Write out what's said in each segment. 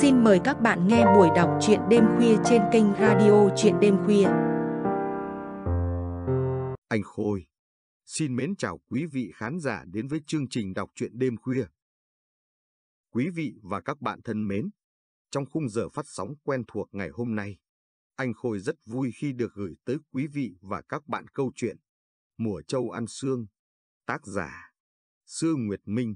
Xin mời các bạn nghe buổi đọc truyện đêm khuya trên kênh radio truyện đêm khuya. Anh Khôi, xin mến chào quý vị khán giả đến với chương trình đọc truyện đêm khuya. Quý vị và các bạn thân mến, trong khung giờ phát sóng quen thuộc ngày hôm nay, anh Khôi rất vui khi được gửi tới quý vị và các bạn câu chuyện Mùa Châu Ăn Sương, tác giả Sương Nguyệt Minh.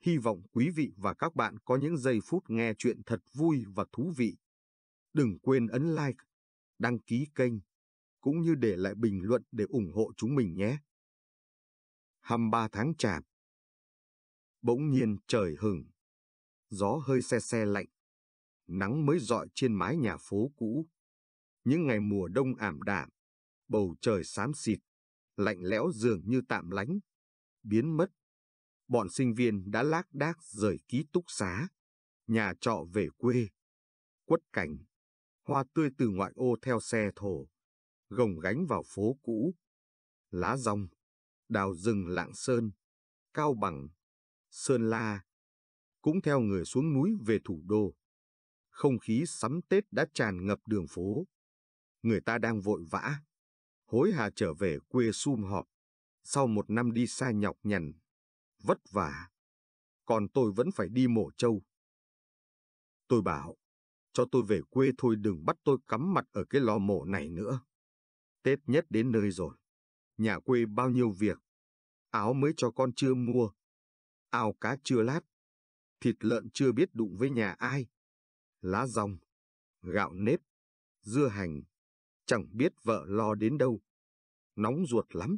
Hy vọng quý vị và các bạn có những giây phút nghe chuyện thật vui và thú vị. Đừng quên ấn like, đăng ký kênh, cũng như để lại bình luận để ủng hộ chúng mình nhé. 23 tháng chạp Bỗng nhiên trời hừng, gió hơi xe xe lạnh, nắng mới dọi trên mái nhà phố cũ. Những ngày mùa đông ảm đạm, bầu trời xám xịt, lạnh lẽo dường như tạm lánh, biến mất. Bọn sinh viên đã lác đác rời ký túc xá, nhà trọ về quê, quất cảnh, hoa tươi từ ngoại ô theo xe thổ, gồng gánh vào phố cũ, lá rong, đào rừng lạng sơn, cao bằng, sơn la, cũng theo người xuống núi về thủ đô. Không khí sắm Tết đã tràn ngập đường phố. Người ta đang vội vã, hối hà trở về quê sum họp, sau một năm đi xa nhọc nhằn, vất vả. Còn tôi vẫn phải đi mổ trâu. Tôi bảo, cho tôi về quê thôi đừng bắt tôi cắm mặt ở cái lò mổ này nữa. Tết nhất đến nơi rồi. Nhà quê bao nhiêu việc. Áo mới cho con chưa mua. Ao cá chưa lát. Thịt lợn chưa biết đụng với nhà ai. Lá rong, gạo nếp, dưa hành. Chẳng biết vợ lo đến đâu. Nóng ruột lắm.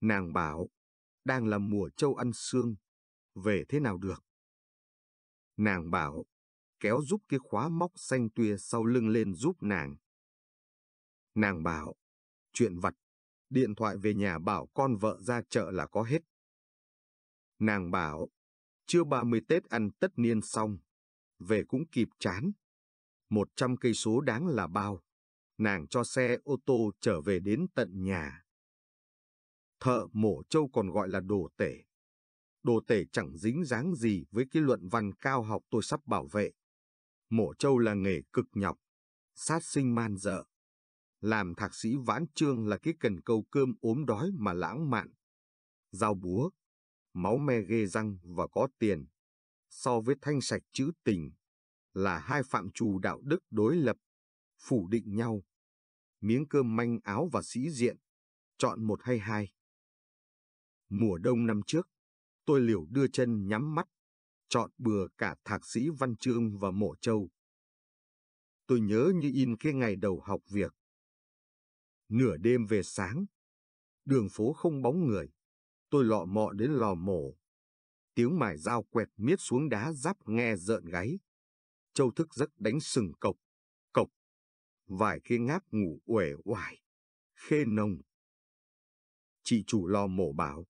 Nàng bảo, đang là mùa châu ăn xương. Về thế nào được? Nàng bảo, kéo giúp cái khóa móc xanh tuya sau lưng lên giúp nàng. Nàng bảo, chuyện vặt, điện thoại về nhà bảo con vợ ra chợ là có hết. Nàng bảo, chưa 30 Tết ăn tất niên xong, về cũng kịp chán. Một trăm cây số đáng là bao, nàng cho xe ô tô trở về đến tận nhà. Thợ mổ trâu còn gọi là đồ tể. Đồ tể chẳng dính dáng gì với cái luận văn cao học tôi sắp bảo vệ. Mổ trâu là nghề cực nhọc, sát sinh man dợ. Làm thạc sĩ vãn trương là cái cần câu cơm ốm đói mà lãng mạn. Dao búa, máu me ghê răng và có tiền. So với thanh sạch chữ tình, là hai phạm trù đạo đức đối lập, phủ định nhau. Miếng cơm manh áo và sĩ diện, chọn một hay hai. Mùa đông năm trước, tôi liều đưa chân nhắm mắt, chọn bừa cả thạc sĩ văn chương và mộ châu. Tôi nhớ như in cái ngày đầu học việc. Nửa đêm về sáng, đường phố không bóng người, tôi lọ mọ đến lò mổ. Tiếng mài dao quẹt miết xuống đá giáp nghe rợn gáy. Châu thức giấc đánh sừng cộc, cộc. Vài cái ngáp ngủ uể oải, khê nồng. Chị chủ lò mổ bảo,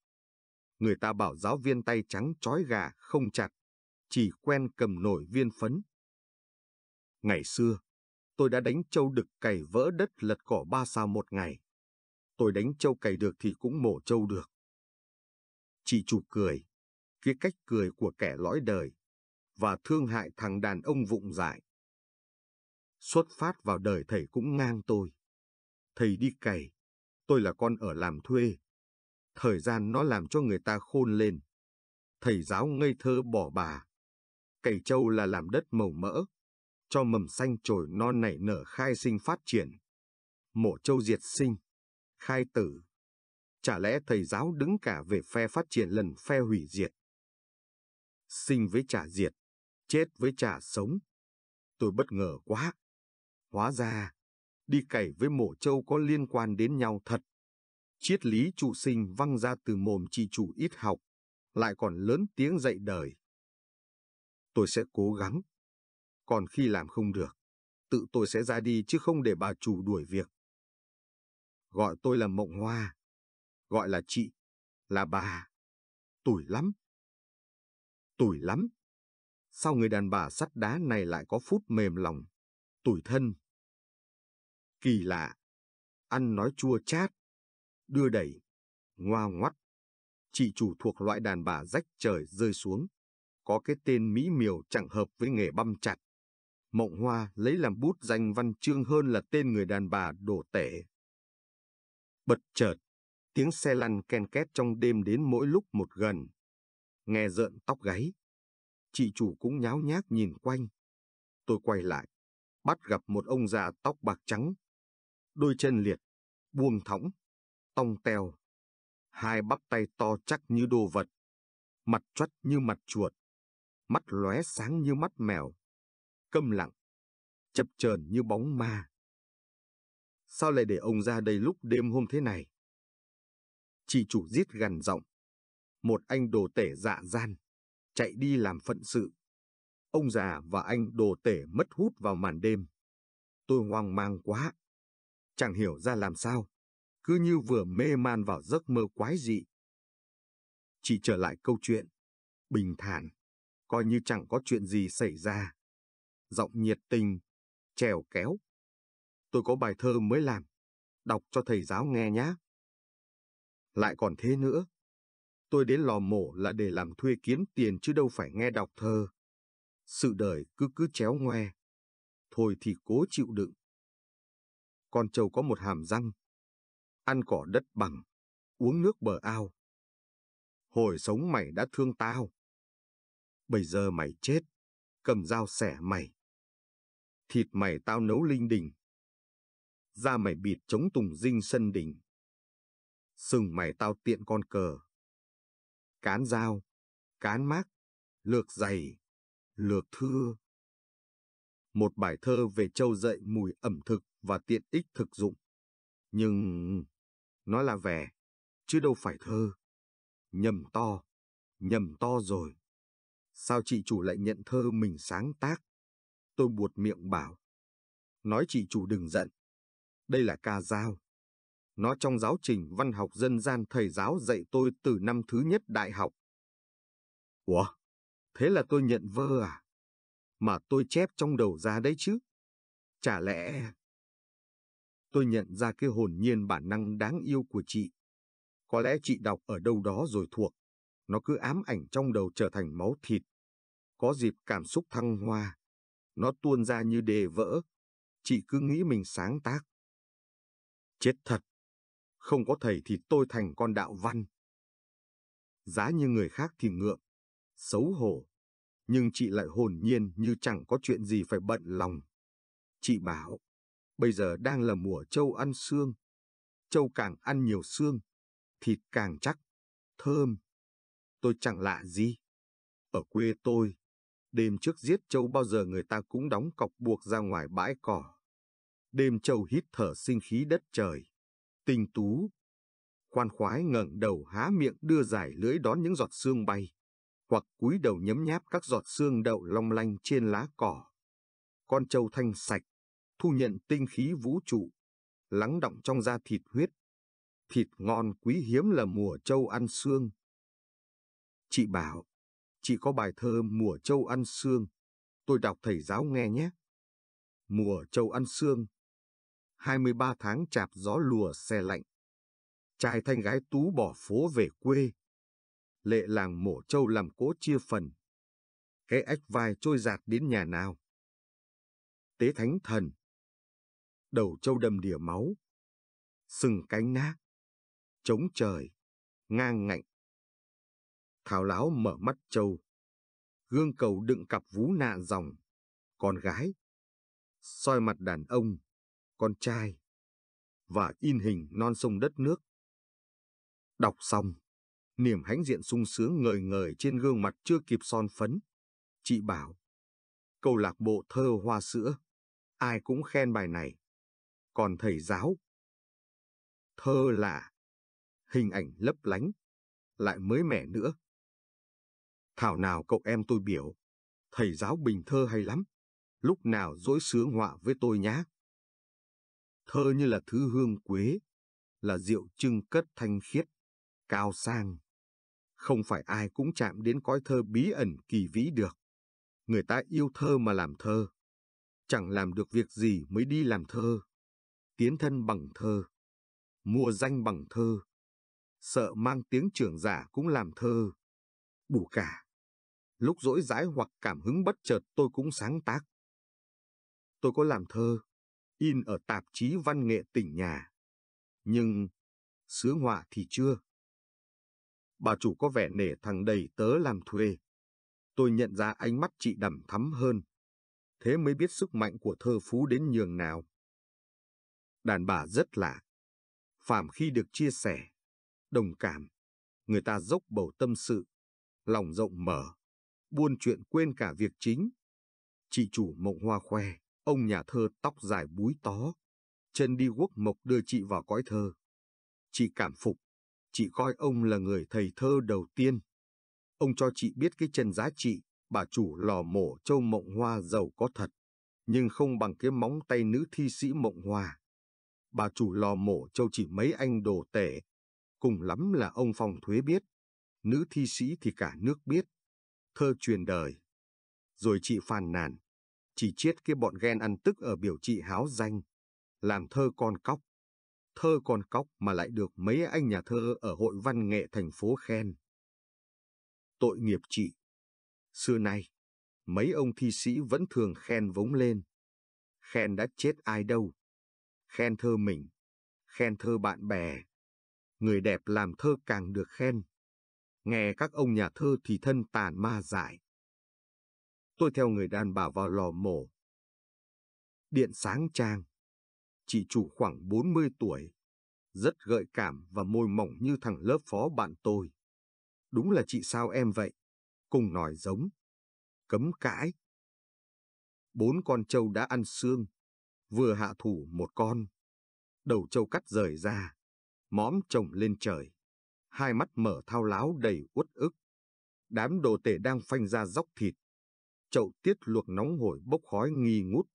người ta bảo giáo viên tay trắng trói gà không chặt, chỉ quen cầm nổi viên phấn. Ngày xưa, tôi đã đánh trâu đực cày vỡ đất lật cỏ ba sao một ngày. Tôi đánh trâu cày được thì cũng mổ trâu được. Chị chủ cười, cái cách cười của kẻ lõi đời, và thương hại thằng đàn ông vụng dại. Xuất phát vào đời thầy cũng ngang tôi. Thầy đi cày, tôi là con ở làm thuê. Thời gian nó làm cho người ta khôn lên. Thầy giáo ngây thơ bỏ bà. Cày trâu là làm đất màu mỡ, cho mầm xanh trồi non nảy nở khai sinh phát triển. Mổ trâu diệt sinh, khai tử. Chả lẽ thầy giáo đứng cả về phe phát triển lần phe hủy diệt? Sinh với trả diệt, chết với trả sống. Tôi bất ngờ quá. Hóa ra, đi cày với mổ trâu có liên quan đến nhau thật. Triết lý trụ sinh văng ra từ mồm chị chủ ít học, lại còn lớn tiếng dạy đời. Tôi sẽ cố gắng. Còn khi làm không được, tự tôi sẽ ra đi chứ không để bà chủ đuổi việc. Gọi tôi là Mộng Hoa, gọi là chị, là bà. Tủi lắm. Tủi lắm. Sao người đàn bà sắt đá này lại có phút mềm lòng, tủi thân? Kỳ lạ, ăn nói chua chát, đưa đẩy, ngoa ngoắt. Chị chủ thuộc loại đàn bà rách trời rơi xuống, có cái tên mỹ miều chẳng hợp với nghề băm chặt. Mộng Hoa lấy làm bút danh văn chương hơn là tên người đàn bà đổ tể. Bật chợt, tiếng xe lăn ken két trong đêm đến mỗi lúc một gần. Nghe rợn tóc gáy. Chị chủ cũng nháo nhác nhìn quanh. Tôi quay lại, bắt gặp một ông già tóc bạc trắng. Đôi chân liệt, buông thõng, tong teo. Hai bắp tay to chắc như đồ vật. Mặt chuất như mặt chuột. Mắt lóe sáng như mắt mèo. Câm lặng, chập chờn như bóng ma. Sao lại để ông ra đây lúc đêm hôm thế này? Chị chủ giết gằn giọng. Một anh đồ tể dạ gian, chạy đi làm phận sự. Ông già và anh đồ tể mất hút vào màn đêm. Tôi hoang mang quá. Chẳng hiểu ra làm sao. Cứ như vừa mê man vào giấc mơ quái dị. Chị trở lại câu chuyện. Bình thản. Coi như chẳng có chuyện gì xảy ra. Giọng nhiệt tình. Trèo kéo. Tôi có bài thơ mới làm. Đọc cho thầy giáo nghe nhé. Lại còn thế nữa. Tôi đến lò mổ là để làm thuê kiếm tiền chứ đâu phải nghe đọc thơ. Sự đời cứ cứ chéo ngoe. Thôi thì cố chịu đựng. Con trâu có một hàm răng. Ăn cỏ đất bằng. Uống nước bờ ao. Hồi sống mày đã thương tao. Bây giờ mày chết. Cầm dao xẻ mày. Thịt mày tao nấu linh đình. Da mày bịt chống tùng dinh sân đình. Sừng mày tao tiện con cờ. Cán dao, cán mác, lược giày, lược thưa. Một bài thơ về châu dậy mùi ẩm thực và tiện ích thực dụng. Nhưng nó là vẻ, chứ đâu phải thơ. Nhầm to, nhầm to rồi. Sao chị chủ lại nhận thơ mình sáng tác? Tôi buột miệng bảo. Nói chị chủ đừng giận. Đây là ca dao. Nó trong giáo trình văn học dân gian thầy giáo dạy tôi từ năm thứ nhất đại học. Ủa? Thế là tôi nhận vơ à? Mà tôi chép trong đầu ra đấy chứ? Chả lẽ... Tôi nhận ra cái hồn nhiên bản năng đáng yêu của chị. Có lẽ chị đọc ở đâu đó rồi thuộc. Nó cứ ám ảnh trong đầu trở thành máu thịt. Có dịp cảm xúc thăng hoa. Nó tuôn ra như đề vỡ. Chị cứ nghĩ mình sáng tác. Chết thật. Không có thầy thì tôi thành con đạo văn. Giá như người khác thì ngượng, xấu hổ. Nhưng chị lại hồn nhiên như chẳng có chuyện gì phải bận lòng. Chị bảo, bây giờ đang là mùa trâu ăn xương. Trâu càng ăn nhiều xương, thịt càng chắc, thơm. Tôi chẳng lạ gì. Ở quê tôi, đêm trước giết trâu bao giờ người ta cũng đóng cọc buộc ra ngoài bãi cỏ. Đêm trâu hít thở sinh khí đất trời tinh tú. Khoan khoái ngẩng đầu há miệng đưa dài lưỡi đón những giọt xương bay, hoặc cúi đầu nhấm nháp các giọt xương đậu long lanh trên lá cỏ. Con trâu thanh sạch, thu nhận tinh khí vũ trụ, lắng động trong da thịt huyết. Thịt ngon quý hiếm là mùa châu ăn xương. Chị bảo, chị có bài thơ mùa châu ăn xương. Tôi đọc thầy giáo nghe nhé. Mùa châu ăn xương 23 tháng chạp gió lùa xe lạnh. Trai thanh gái tú bỏ phố về quê. Lệ làng mổ châu làm cố chia phần. Cái ếch vai trôi giạt đến nhà nào. Tế thánh thần. Đầu trâu đầm đìa máu. Sừng cánh nát. Chống trời. Ngang ngạnh. Thảo láo mở mắt trâu. Gương cầu đựng cặp vú nạ dòng. Con gái. soi mặt đàn ông con trai và in hình non sông đất nước. Đọc xong, niềm hãnh diện sung sướng ngời ngời trên gương mặt chưa kịp son phấn. Chị bảo, câu lạc bộ thơ hoa sữa, ai cũng khen bài này. Còn thầy giáo, thơ là hình ảnh lấp lánh, lại mới mẻ nữa. Thảo nào cậu em tôi biểu, thầy giáo bình thơ hay lắm, lúc nào dối sướng họa với tôi nhá. Thơ như là thứ hương quế, là rượu trưng cất thanh khiết, cao sang. Không phải ai cũng chạm đến cõi thơ bí ẩn kỳ vĩ được. Người ta yêu thơ mà làm thơ. Chẳng làm được việc gì mới đi làm thơ. Tiến thân bằng thơ. Mua danh bằng thơ. Sợ mang tiếng trưởng giả cũng làm thơ. Đủ cả. Lúc rỗi rãi hoặc cảm hứng bất chợt tôi cũng sáng tác. Tôi có làm thơ, in ở tạp chí văn nghệ tỉnh nhà. Nhưng sướng họa thì chưa. Bà chủ có vẻ nể thằng đầy tớ làm thuê. Tôi nhận ra ánh mắt chị đầm thắm hơn. Thế mới biết sức mạnh của thơ phú đến nhường nào. Đàn bà rất lạ. Phàm khi được chia sẻ, đồng cảm, người ta dốc bầu tâm sự, lòng rộng mở, buôn chuyện quên cả việc chính. Chị chủ mộng hoa khoe, ông nhà thơ tóc dài búi tó, chân đi quốc mộc đưa chị vào cõi thơ. Chị cảm phục, chị coi ông là người thầy thơ đầu tiên. Ông cho chị biết cái chân giá trị, bà chủ lò mổ châu mộng hoa giàu có thật, nhưng không bằng cái móng tay nữ thi sĩ mộng hoa. Bà chủ lò mổ châu chỉ mấy anh đồ tể, cùng lắm là ông phòng thuế biết, nữ thi sĩ thì cả nước biết, thơ truyền đời. Rồi chị phàn nàn, chỉ chết cái bọn ghen ăn tức ở biểu chị háo danh, làm thơ con cóc. Thơ con cóc mà lại được mấy anh nhà thơ ở hội văn nghệ thành phố khen. Tội nghiệp chị. Xưa nay, mấy ông thi sĩ vẫn thường khen vống lên. Khen đã chết ai đâu. Khen thơ mình, khen thơ bạn bè. Người đẹp làm thơ càng được khen. Nghe các ông nhà thơ thì thân tàn ma dại. Tôi theo người đàn bà vào lò mổ. Điện sáng trang. Chị chủ khoảng 40 tuổi. Rất gợi cảm và môi mỏng như thằng lớp phó bạn tôi. Đúng là chị sao em vậy? Cùng nói giống. Cấm cãi. Bốn con trâu đã ăn xương. Vừa hạ thủ một con. Đầu trâu cắt rời ra. Móm trồng lên trời. Hai mắt mở thao láo đầy uất ức. Đám đồ tể đang phanh ra dốc thịt. Chậu tiết luộc nóng hổi bốc khói nghi ngút.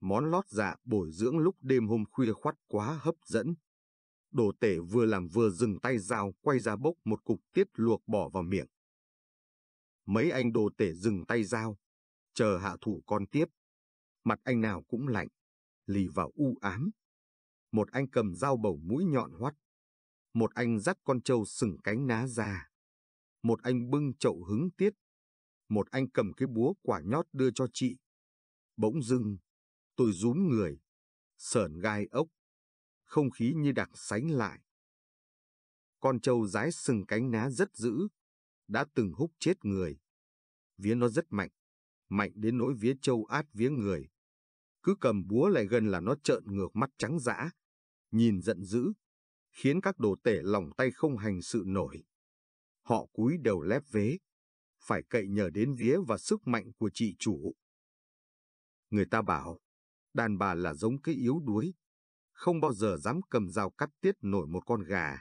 Món lót dạ bồi dưỡng lúc đêm hôm khuya khoắt quá hấp dẫn. Đồ tể vừa làm vừa dừng tay dao quay ra bốc một cục tiết luộc bỏ vào miệng. Mấy anh đồ tể dừng tay dao, chờ hạ thủ con tiếp. Mặt anh nào cũng lạnh, lì vào u ám. Một anh cầm dao bầu mũi nhọn hoắt. Một anh dắt con trâu sừng cánh ná ra. Một anh bưng chậu hứng tiết. Một anh cầm cái búa quả nhót đưa cho chị. Bỗng dưng, tôi rúm người, sờn gai ốc. Không khí như đặc sánh lại. Con trâu rái sừng cánh ná rất dữ, đã từng húc chết người. Vía nó rất mạnh, mạnh đến nỗi vía trâu át vía người. Cứ cầm búa lại gần là nó trợn ngược mắt trắng dã, nhìn giận dữ, khiến các đồ tể lòng tay không hành sự nổi. Họ cúi đầu lép vế, phải cậy nhờ đến vía và sức mạnh của chị chủ. Người ta bảo, đàn bà là giống cái yếu đuối, không bao giờ dám cầm dao cắt tiết nổi một con gà.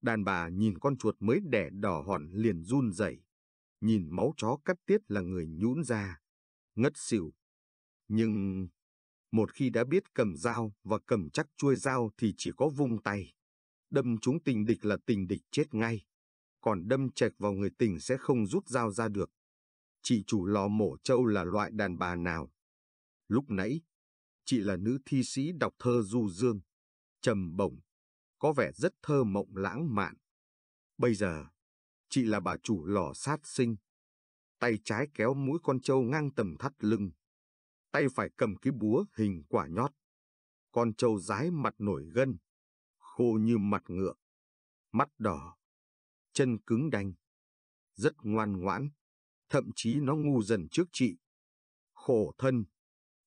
Đàn bà nhìn con chuột mới đẻ đỏ hòn liền run rẩy, nhìn máu chó cắt tiết là người nhũn ra, ngất xỉu. Nhưng một khi đã biết cầm dao và cầm chắc chuôi dao thì chỉ có vung tay. Đâm chúng tình địch là tình địch chết ngay, còn đâm chạch vào người tình sẽ không rút dao ra được. Chị chủ lò mổ trâu là loại đàn bà nào? Lúc nãy, chị là nữ thi sĩ đọc thơ du dương, trầm bổng, có vẻ rất thơ mộng lãng mạn. Bây giờ, chị là bà chủ lò sát sinh. Tay trái kéo mũi con trâu ngang tầm thắt lưng. Tay phải cầm cái búa hình quả nhót. Con trâu rái mặt nổi gân, khô như mặt ngựa. Mắt đỏ, chân cứng đanh. Rất ngoan ngoãn, thậm chí nó ngu dần trước chị. Khổ thân,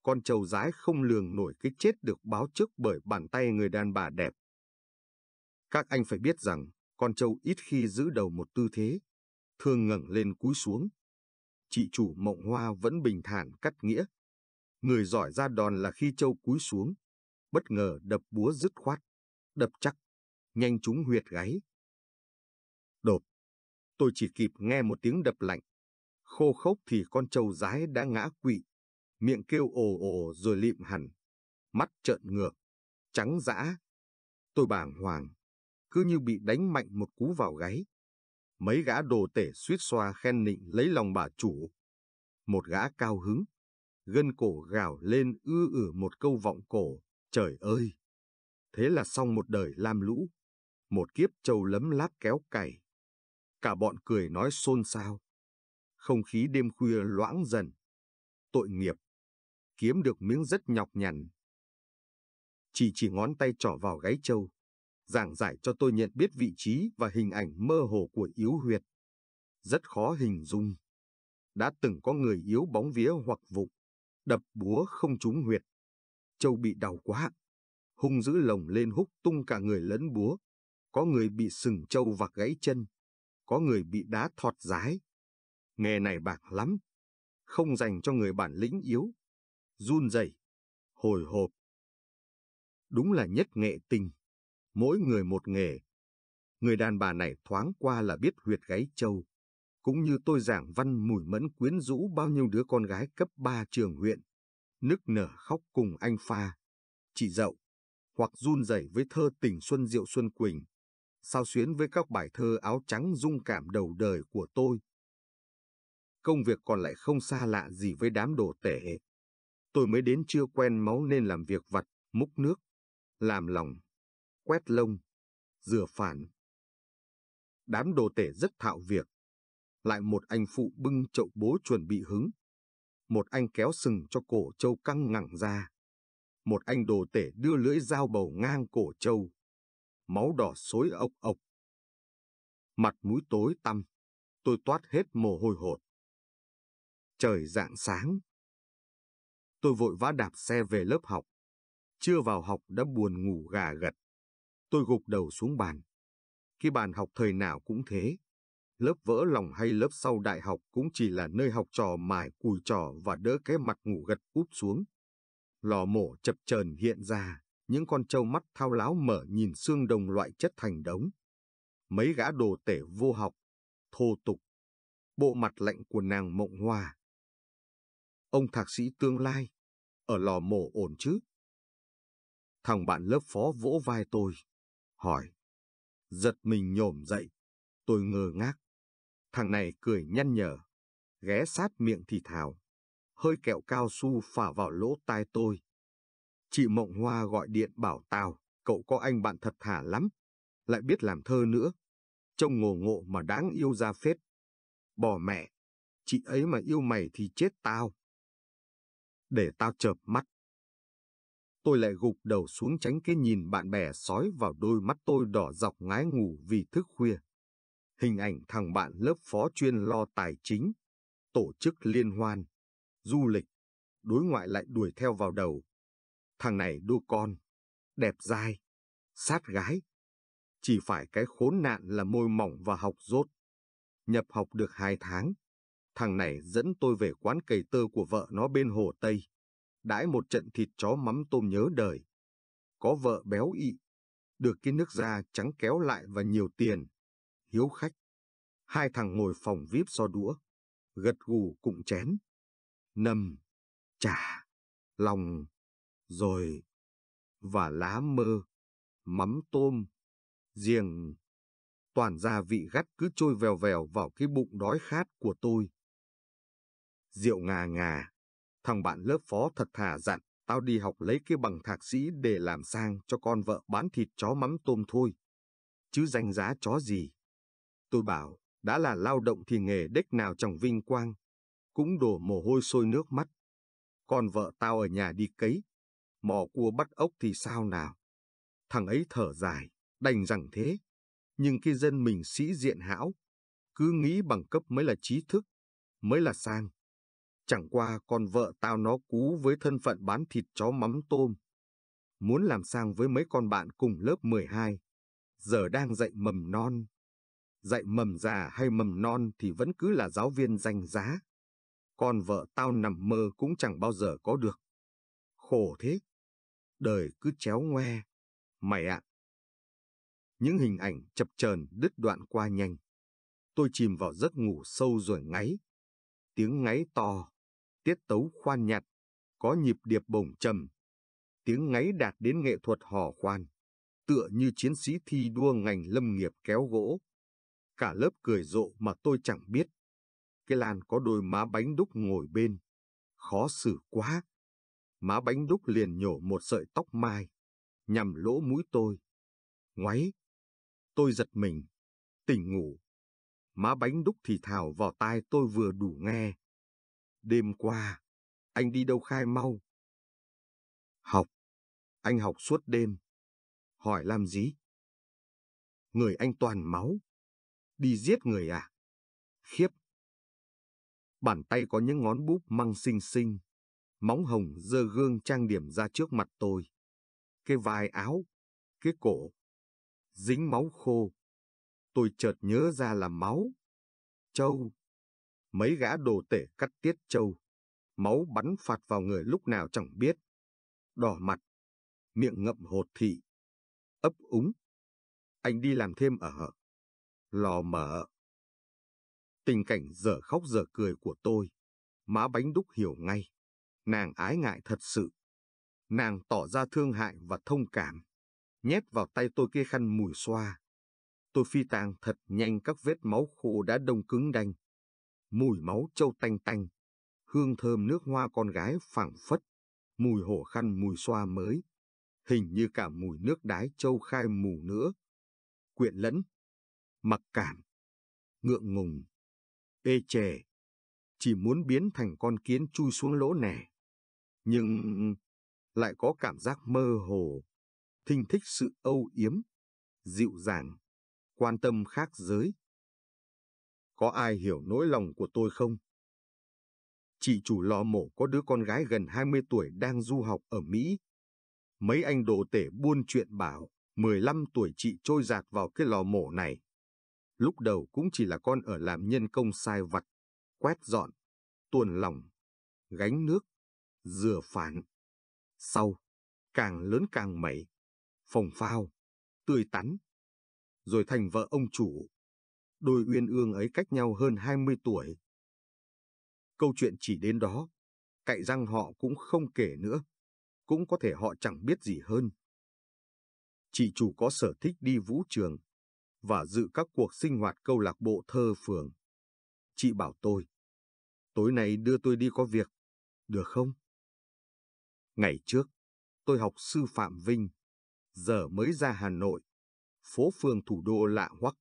con trâu rái không lường nổi cái chết được báo trước bởi bàn tay người đàn bà đẹp. Các anh phải biết rằng, con trâu ít khi giữ đầu một tư thế, thường ngẩng lên cúi xuống. Chị chủ mộng hoa vẫn bình thản cắt nghĩa. Người giỏi ra đòn là khi châu cúi xuống, bất ngờ đập búa dứt khoát, đập chắc, nhanh trúng huyệt gáy. Đột, tôi chỉ kịp nghe một tiếng đập lạnh. Khô khốc thì con trâu rái đã ngã quỵ, miệng kêu ồ ồ rồi lịm hẳn, mắt trợn ngược, trắng dã. Tôi bàng hoàng, cứ như bị đánh mạnh một cú vào gáy. Mấy gã đồ tể suýt xoa khen nịnh lấy lòng bà chủ. Một gã cao hứng, gân cổ gào lên ư ử một câu vọng cổ, trời ơi! Thế là xong một đời lam lũ, một kiếp trâu lấm láp kéo cày. Cả bọn cười nói xôn xao. Không khí đêm khuya loãng dần. Tội nghiệp. Kiếm được miếng rất nhọc nhằn. Chỉ chỉ ngón tay trỏ vào gáy trâu, giảng giải cho tôi nhận biết vị trí và hình ảnh mơ hồ của yếu huyệt. Rất khó hình dung. Đã từng có người yếu bóng vía hoặc vụng, đập búa không trúng huyệt. Châu bị đau quá, hung dữ lồng lên húc tung cả người lẫn búa. Có người bị sừng trâu vạc gãy chân, có người bị đá thọt rái. Nghề này bạc lắm, không dành cho người bản lĩnh yếu, run rẩy, hồi hộp. Đúng là nhất nghệ tình, mỗi người một nghề. Người đàn bà này thoáng qua là biết huyệt gáy trâu, cũng như tôi giảng văn mùi mẫn quyến rũ bao nhiêu đứa con gái cấp 3 trường huyện, nức nở khóc cùng anh pha, chị dậu, hoặc run rẩy với thơ tình Xuân Diệu Xuân Quỳnh, sao xuyến với các bài thơ áo trắng dung cảm đầu đời của tôi. Công việc còn lại không xa lạ gì với đám đồ tể. Tôi mới đến chưa quen máu nên làm việc vặt, múc nước, làm lòng, quét lông, rửa phản. Đám đồ tể rất thạo việc. Lại một anh phụ bưng chậu bố chuẩn bị hứng. Một anh kéo sừng cho cổ trâu căng ngẳng ra. Một anh đồ tể đưa lưỡi dao bầu ngang cổ trâu. Máu đỏ xối ộc ộc. Mặt mũi tối tăm, tôi toát hết mồ hôi hột. Trời rạng sáng. Tôi vội vã đạp xe về lớp học. Chưa vào học đã buồn ngủ gà gật. Tôi gục đầu xuống bàn. Cái bàn học thời nào cũng thế. Lớp vỡ lòng hay lớp sau đại học cũng chỉ là nơi học trò mải cùi trò và đỡ cái mặt ngủ gật úp xuống. Lò mổ chập chờn hiện ra, những con trâu mắt thao láo mở nhìn xương đồng loại chất thành đống. Mấy gã đồ tể vô học, thô tục, bộ mặt lạnh của nàng mộng hoa. Ông thạc sĩ tương lai, ở lò mổ ổn chứ? Thằng bạn lớp phó vỗ vai tôi, hỏi. Giật mình nhổm dậy, tôi ngơ ngác. Thằng này cười nhăn nhở, ghé sát miệng thì thào. Hơi kẹo cao su phả vào lỗ tai tôi. Chị Mộng Hoa gọi điện bảo tao, cậu có anh bạn thật thà lắm, lại biết làm thơ nữa. Trông ngồ ngộ mà đáng yêu ra phết. Bỏ mẹ, chị ấy mà yêu mày thì chết tao. Để tao chợp mắt, tôi lại gục đầu xuống tránh cái nhìn bạn bè sói vào đôi mắt tôi đỏ dọc ngái ngủ vì thức khuya. Hình ảnh thằng bạn lớp phó chuyên lo tài chính, tổ chức liên hoan, du lịch, đối ngoại lại đuổi theo vào đầu. Thằng này đua con, đẹp dai, sát gái. Chỉ phải cái khốn nạn là môi mỏng và học rốt. Nhập học được hai tháng, thằng này dẫn tôi về quán cầy tơ của vợ nó bên Hồ Tây đãi một trận thịt chó mắm tôm nhớ đời. Có vợ béo ị, được cái nước da trắng kéo lại và nhiều tiền. Hiếu khách. Hai thằng ngồi phòng vip so đũa, gật gù cụng chén. Nầm, chả, lòng, rồi, và lá mơ, mắm tôm, riềng. Toàn gia vị gắt cứ trôi vèo vèo vào cái bụng đói khát của tôi. Rượu ngà ngà, Thằng bạn lớp phó thật thà dặn, tao đi học lấy cái bằng thạc sĩ để làm sang cho con vợ bán thịt chó mắm tôm thôi. Chứ danh giá chó gì? Tôi bảo, đã là lao động thì nghề đếch nào chẳng vinh quang. Cũng đổ mồ hôi sôi nước mắt. Con vợ tao ở nhà đi cấy. Mò cua bắt ốc thì sao nào? Thằng ấy thở dài, đành rằng thế. Nhưng cái dân mình sĩ diện hão, cứ nghĩ bằng cấp mới là trí thức, mới là sang. Chẳng qua con vợ tao nó cú với thân phận bán thịt chó mắm tôm. Muốn làm sang với mấy con bạn cùng lớp 12. Giờ đang dạy mầm non. Dạy mầm già hay mầm non thì vẫn cứ là giáo viên danh giá. Con vợ tao nằm mơ cũng chẳng bao giờ có được. Khổ thế. Đời cứ chéo ngoe. Mày ạ. Những hình ảnh chập chờn đứt đoạn qua nhanh. Tôi chìm vào giấc ngủ sâu rồi ngáy. Tiếng ngáy to, tiết tấu khoan nhạt, có nhịp điệp bổng trầm. Tiếng ngáy đạt đến nghệ thuật hò khoan, tựa như chiến sĩ thi đua ngành lâm nghiệp kéo gỗ. Cả lớp cười rộ mà tôi chẳng biết. Cái Lan có đôi má bánh đúc ngồi bên. Khó xử quá. Má bánh đúc liền nhổ một sợi tóc mai, nhằm lỗ mũi tôi. Ngoáy. Tôi giật mình, tỉnh ngủ. Má bánh đúc thì thào vào tai tôi vừa đủ nghe. Đêm qua, anh đi đâu khai mau? Học. Anh học suốt đêm. Hỏi làm gì? Người anh toàn máu. Đi giết người à? Khiếp. Bàn tay có những ngón búp măng xinh xinh. Móng hồng dơ gương trang điểm ra trước mặt tôi. Cái vai áo, cái cổ, dính máu khô. Tôi chợt nhớ ra là máu. Châu. Mấy gã đồ tể cắt tiết châu. Máu bắn phạt vào người lúc nào chẳng biết. Đỏ mặt, miệng ngậm hột thị, ấp úng. Anh đi làm thêm ở lò mở. Tình cảnh dở khóc dở cười của tôi, má bánh đúc hiểu ngay. Nàng ái ngại thật sự. Nàng tỏ ra thương hại và thông cảm, nhét vào tay tôi kia khăn mùi xoa. Tôi phi tàng thật nhanh các vết máu khô đã đông cứng đanh. Mùi máu trâu tanh tanh, hương thơm nước hoa con gái phảng phất, mùi hổ khăn mùi xoa mới, hình như cả mùi nước đái trâu khai mù nữa. Quyện lẫn, mặc cảm, ngượng ngùng, ê chề, chỉ muốn biến thành con kiến chui xuống lỗ nẻ. Nhưng lại có cảm giác mơ hồ, thinh thích sự âu yếm, dịu dàng, quan tâm khác giới. Có ai hiểu nỗi lòng của tôi không? Chị chủ lò mổ có đứa con gái gần 20 tuổi đang du học ở Mỹ. Mấy anh đồ tể buôn chuyện bảo, 15 tuổi chị trôi giạt vào cái lò mổ này. Lúc đầu cũng chỉ là con ở làm nhân công sai vặt, quét dọn, tuồn lòng, gánh nước, rửa phản. Sau, càng lớn càng mẩy, phồng phao, tươi tắn. Rồi thành vợ ông chủ. Đôi uyên ương ấy cách nhau hơn 20 tuổi. Câu chuyện chỉ đến đó, cậy răng họ cũng không kể nữa. Cũng có thể họ chẳng biết gì hơn. Chị chủ có sở thích đi vũ trường và dự các cuộc sinh hoạt câu lạc bộ thơ phường. Chị bảo tôi, tối nay đưa tôi đi có việc, được không? Ngày trước, tôi học sư phạm Vinh, giờ mới ra Hà Nội, phố phường thủ đô lạ hoắc.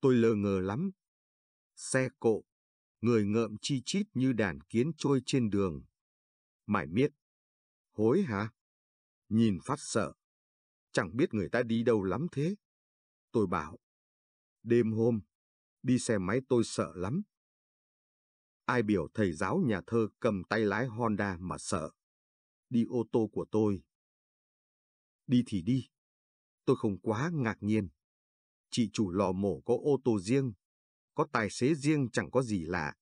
Tôi lờ ngờ lắm. Xe cộ, người ngợm chi chít như đàn kiến trôi trên đường. Mải miết. Hối hả? Nhìn phát sợ. Chẳng biết người ta đi đâu lắm thế. Tôi bảo. Đêm hôm, đi xe máy tôi sợ lắm. Ai biểu thầy giáo nhà thơ cầm tay lái Honda mà sợ. Đi ô tô của tôi. Đi thì đi. Tôi không quá ngạc nhiên. Chị chủ lò mổ có ô tô riêng, có tài xế riêng chẳng có gì lạ.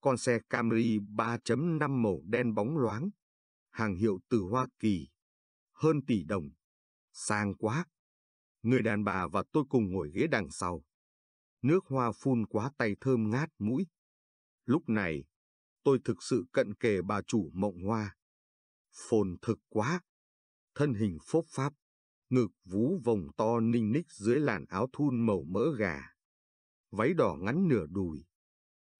Con xe Camry 3.5 màu đen bóng loáng, hàng hiệu từ Hoa Kỳ, hơn tỷ đồng, sang quá. Người đàn bà và tôi cùng ngồi ghế đằng sau. Nước hoa phun quá tay thơm ngát mũi. Lúc này, tôi thực sự cận kề bà chủ mộng hoa. Phồn thực quá. Thân hình phốp pháp, ngực vú vòng to ninh ních dưới làn áo thun màu mỡ gà. Váy đỏ ngắn nửa đùi.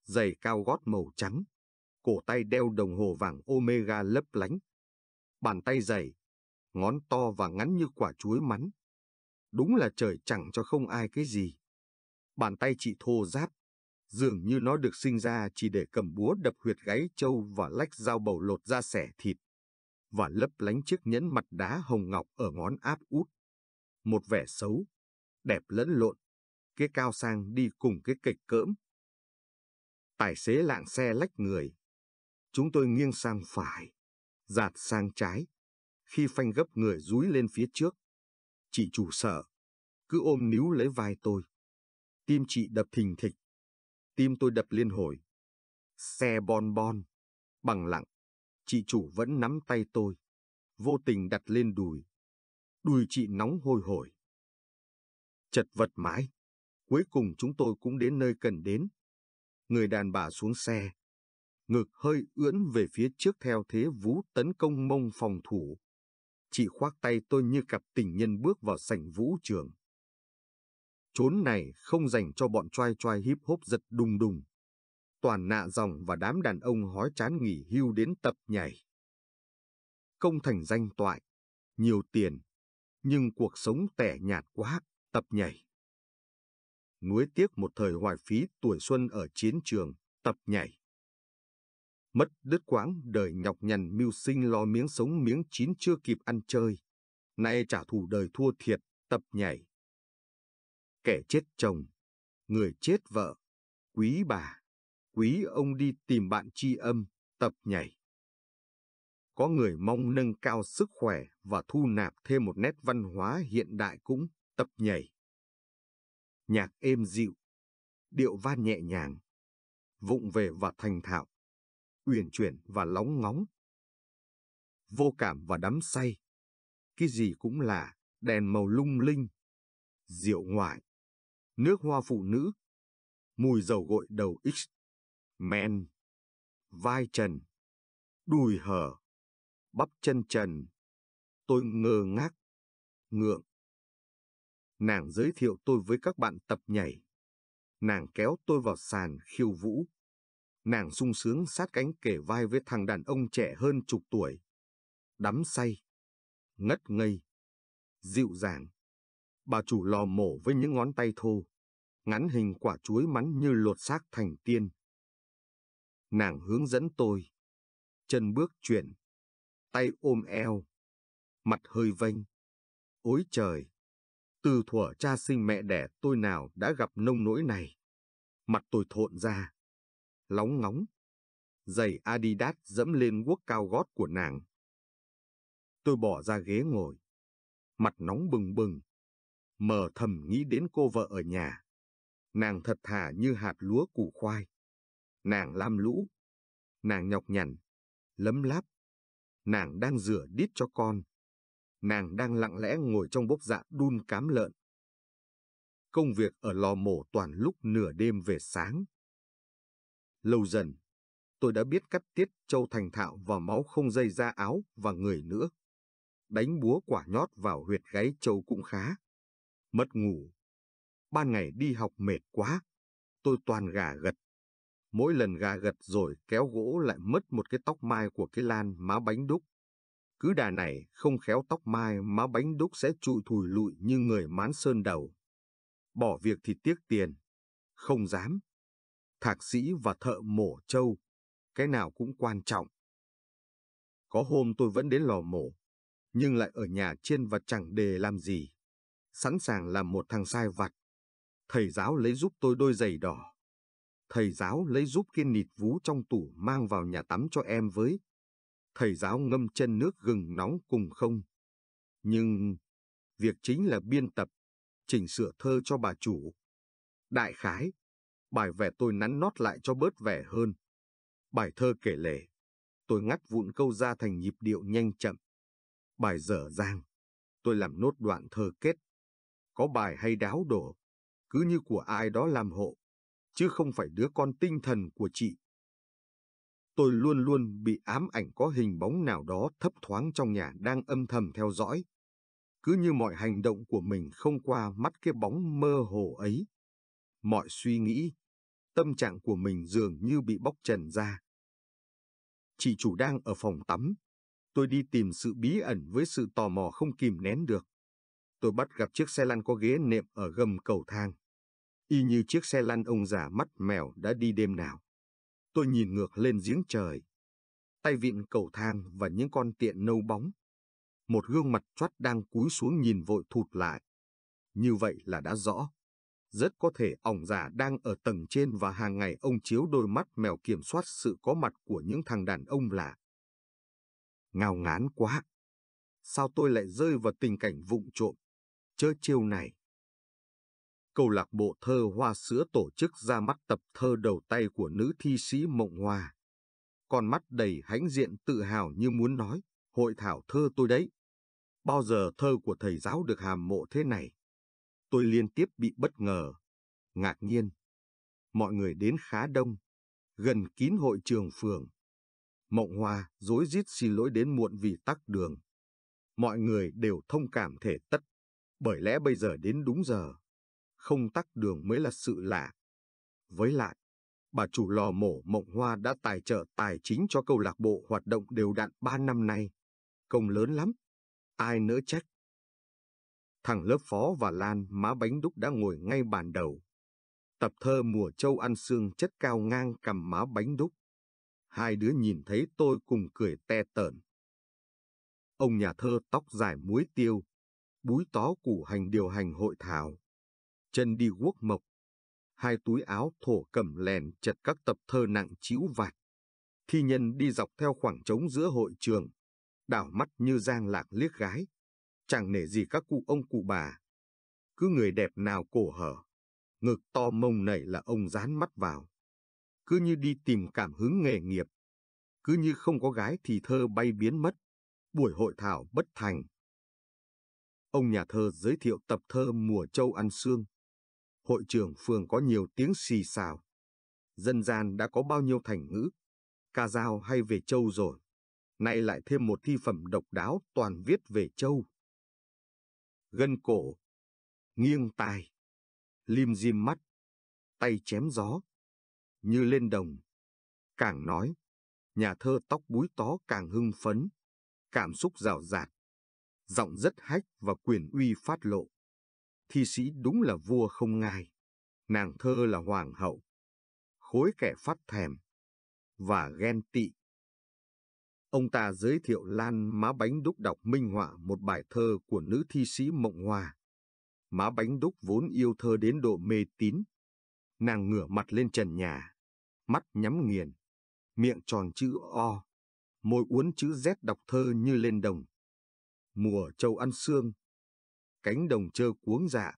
Giày cao gót màu trắng. Cổ tay đeo đồng hồ vàng Omega lấp lánh. Bàn tay dày, ngón to và ngắn như quả chuối mắn. Đúng là trời chẳng cho không ai cái gì. Bàn tay chị thô ráp, dường như nó được sinh ra chỉ để cầm búa đập huyệt gáy trâu và lách dao bầu lột ra xẻ thịt, và lấp lánh chiếc nhẫn mặt đá hồng ngọc ở ngón áp út. Một vẻ xấu, đẹp lẫn lộn, cái cao sang đi cùng cái kịch cỡm. Tài xế lạng xe lách người. Chúng tôi nghiêng sang phải, giạt sang trái, khi phanh gấp người rúi lên phía trước. Chị chủ sợ, cứ ôm níu lấy vai tôi. Tim chị đập thình thịch. Tim tôi đập liên hồi. Xe bon bon, bằng lặng. Chị chủ vẫn nắm tay tôi, vô tình đặt lên đùi. Đùi chị nóng hôi hổi. Chật vật mãi. Cuối cùng chúng tôi cũng đến nơi cần đến. Người đàn bà xuống xe. Ngực hơi ưỡn về phía trước theo thế vú tấn công mông phòng thủ. Chị khoác tay tôi như cặp tình nhân bước vào sảnh vũ trường. Chốn này không dành cho bọn trai trai hip hop giật đùng đùng. Toàn nạ dòng và đám đàn ông hói chán nghỉ hưu đến tập nhảy. Công thành danh toại, nhiều tiền, nhưng cuộc sống tẻ nhạt quá, tập nhảy. nuối tiếc một thời hoài phí tuổi xuân ở chiến trường, tập nhảy. Mất đứt quãng đời nhọc nhằn mưu sinh lo miếng sống miếng chín chưa kịp ăn chơi. Nay trả thù đời thua thiệt, tập nhảy. Kẻ chết chồng, người chết vợ, quý bà, quý ông đi tìm bạn tri âm, tập nhảy. Có người mong nâng cao sức khỏe và thu nạp thêm một nét văn hóa hiện đại cũng tập nhảy. Nhạc êm dịu, điệu van nhẹ nhàng, vụng về và thành thạo, uyển chuyển và lóng ngóng. Vô cảm và đắm say, cái gì cũng là đèn màu lung linh, rượu ngoại, nước hoa phụ nữ, mùi dầu gội đầu X, men, vai trần, đùi hở, bắp chân trần. Tôi ngơ ngác, ngượng. Nàng giới thiệu tôi với các bạn tập nhảy. Nàng kéo tôi vào sàn khiêu vũ. Nàng sung sướng sát cánh kể vai với thằng đàn ông trẻ hơn chục tuổi. Đắm say, ngất ngây, dịu dàng. Bà chủ lò mổ với những ngón tay thô, ngắn hình quả chuối mắn như lột xác thành tiên. Nàng hướng dẫn tôi, chân bước chuyển, tay ôm eo, mặt hơi vênh. Ôi trời! Từ thuở cha sinh mẹ đẻ tôi nào đã gặp nông nỗi này. Mặt tôi thộn ra, lóng ngóng. Giày Adidas dẫm lên guốc cao gót của nàng. Tôi bỏ ra ghế ngồi, mặt nóng bừng bừng, mờ thầm nghĩ đến cô vợ ở nhà. Nàng thật thà như hạt lúa củ khoai. Nàng lam lũ, nàng nhọc nhằn, lấm láp. Nàng đang rửa đít cho con. Nàng đang lặng lẽ ngồi trong bốc dạ đun cám lợn. Công việc ở lò mổ toàn lúc nửa đêm về sáng. Lâu dần, tôi đã biết cắt tiết châu thành thạo và máu không dây ra áo và người nữa. Đánh búa quả nhót vào huyệt gáy châu cũng khá. Mất ngủ. Ban ngày đi học mệt quá. Tôi toàn gà gật. Mỗi lần gà gật rồi kéo gỗ lại mất một cái tóc mai của cái lan má bánh đúc. Cứ đà này không khéo tóc mai má bánh đúc sẽ trụi thùi lụi như người mán sơn đầu. Bỏ việc thì tiếc tiền. Không dám. Thạc sĩ và thợ mổ trâu. Cái nào cũng quan trọng. Có hôm tôi vẫn đến lò mổ. Nhưng lại ở nhà trên và chẳng đề làm gì. Sẵn sàng làm một thằng sai vặt. Thầy giáo lấy giúp tôi đôi giày đỏ. Thầy giáo lấy giúp cái nịt vú trong tủ mang vào nhà tắm cho em với thầy giáo ngâm chân nước gừng nóng cùng không. Nhưng việc chính là biên tập, chỉnh sửa thơ cho bà chủ. Đại khái, bài vẽ tôi nắn nót lại cho bớt vẻ hơn. Bài thơ kể lể, tôi ngắt vụn câu ra thành nhịp điệu nhanh chậm. Bài dở dang, tôi làm nốt đoạn thơ kết. Có bài hay đáo đổ, cứ như của ai đó làm hộ, chứ không phải đứa con tinh thần của chị tôi luôn luôn bị ám ảnh có hình bóng nào đó thấp thoáng trong nhà đang âm thầm theo dõi. Cứ như mọi hành động của mình không qua mắt cái bóng mơ hồ ấy. Mọi suy nghĩ, tâm trạng của mình dường như bị bóc trần ra. Chị chủ đang ở phòng tắm. Tôi đi tìm sự bí ẩn với sự tò mò không kìm nén được. Tôi bắt gặp chiếc xe lăn có ghế nệm ở gầm cầu thang. Y như chiếc xe lăn ông già mắt mèo đã đi đêm nào. Tôi nhìn ngược lên giếng trời. Tay vịn cầu thang và những con tiện nâu bóng. Một gương mặt choắt đang cúi xuống nhìn vội thụt lại. Như vậy là đã rõ. Rất có thể ổng giả đang ở tầng trên và hàng ngày ông chiếu đôi mắt mèo kiểm soát sự có mặt của những thằng đàn ông lạ. Ngao ngán quá. Sao tôi lại rơi vào tình cảnh vụng trộm, chớ chiêu này? câu lạc bộ thơ Hoa Sữa tổ chức ra mắt tập thơ đầu tay của nữ thi sĩ Mộng Hoa. Con mắt đầy hãnh diện tự hào như muốn nói, hội thảo thơ tôi đấy. Bao giờ thơ của thầy giáo được hàm mộ thế này? Tôi liên tiếp bị bất ngờ, ngạc nhiên. Mọi người đến khá đông, gần kín hội trường phường. Mộng Hoa dối rít xin lỗi đến muộn vì tắc đường. Mọi người đều thông cảm thể tất, bởi lẽ bây giờ đến đúng giờ không tắc đường mới là sự lạ. Với lại, bà chủ lò mổ Mộng Hoa đã tài trợ tài chính cho câu lạc bộ hoạt động đều đặn ba năm nay. Công lớn lắm, ai nỡ trách. Thằng lớp phó và Lan má bánh đúc đã ngồi ngay bàn đầu, Tập thơ mùa châu ăn xương chất cao ngang cầm má bánh đúc. Hai đứa nhìn thấy tôi cùng cười te tởn. Ông nhà thơ tóc dài muối tiêu, búi tó củ hành điều hành hội thảo. Chân đi guốc mộc, hai túi áo thổ cầm lèn chật các tập thơ nặng chĩu vạt. Thi nhân đi dọc theo khoảng trống giữa hội trường, đảo mắt như giang lạc liếc gái. Chẳng nể gì các cụ ông cụ bà. Cứ người đẹp nào cổ hở, ngực to mông nảy là ông dán mắt vào. Cứ như đi tìm cảm hứng nghề nghiệp. Cứ như không có gái thì thơ bay biến mất. Buổi hội thảo bất thành. Ông nhà thơ giới thiệu tập thơ Mùa Châu Ăn Sương. Hội trưởng phường có nhiều tiếng xì xào. Dân gian đã có bao nhiêu thành ngữ, ca dao hay về châu rồi. Nay lại thêm một thi phẩm độc đáo toàn viết về châu. Gân cổ, nghiêng tai, lim dim mắt, tay chém gió, như lên đồng. Càng nói, nhà thơ tóc búi tó càng hưng phấn, cảm xúc rào rạt, giọng rất hách và quyền uy phát lộ. Thi sĩ đúng là vua không ngai, nàng thơ là hoàng hậu. Khối kẻ phát thèm và ghen tị. Ông ta giới thiệu Lan Má Bánh Đúc đọc minh họa một bài thơ của nữ thi sĩ Mộng Hoa. Má Bánh Đúc vốn yêu thơ đến độ mê tín. Nàng ngửa mặt lên trần nhà, mắt nhắm nghiền, miệng tròn chữ O, môi uốn chữ Z đọc thơ như lên đồng. Mùa châu ăn sương, cánh đồng trơ cuống dạ,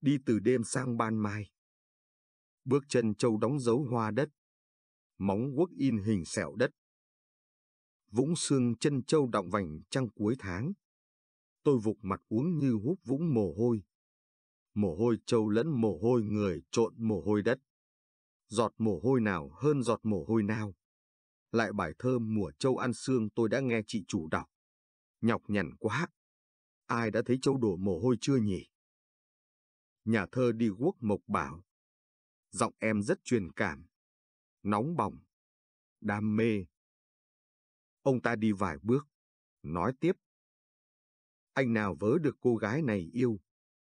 đi từ đêm sang ban mai. Bước chân châu đóng dấu hoa đất, móng guốc in hình sẹo đất. Vũng xương chân châu động vành trăng cuối tháng. Tôi vục mặt uống như hút vũng mồ hôi. Mồ hôi châu lẫn mồ hôi người trộn mồ hôi đất. Giọt mồ hôi nào hơn giọt mồ hôi nào. Lại bài thơ mùa châu ăn xương tôi đã nghe chị chủ đọc. Nhọc nhằn quá. Ai đã thấy châu đổ mồ hôi chưa nhỉ? Nhà thơ đi quốc mộc bảo. Giọng em rất truyền cảm. Nóng bỏng. Đam mê. Ông ta đi vài bước. Nói tiếp. Anh nào vớ được cô gái này yêu.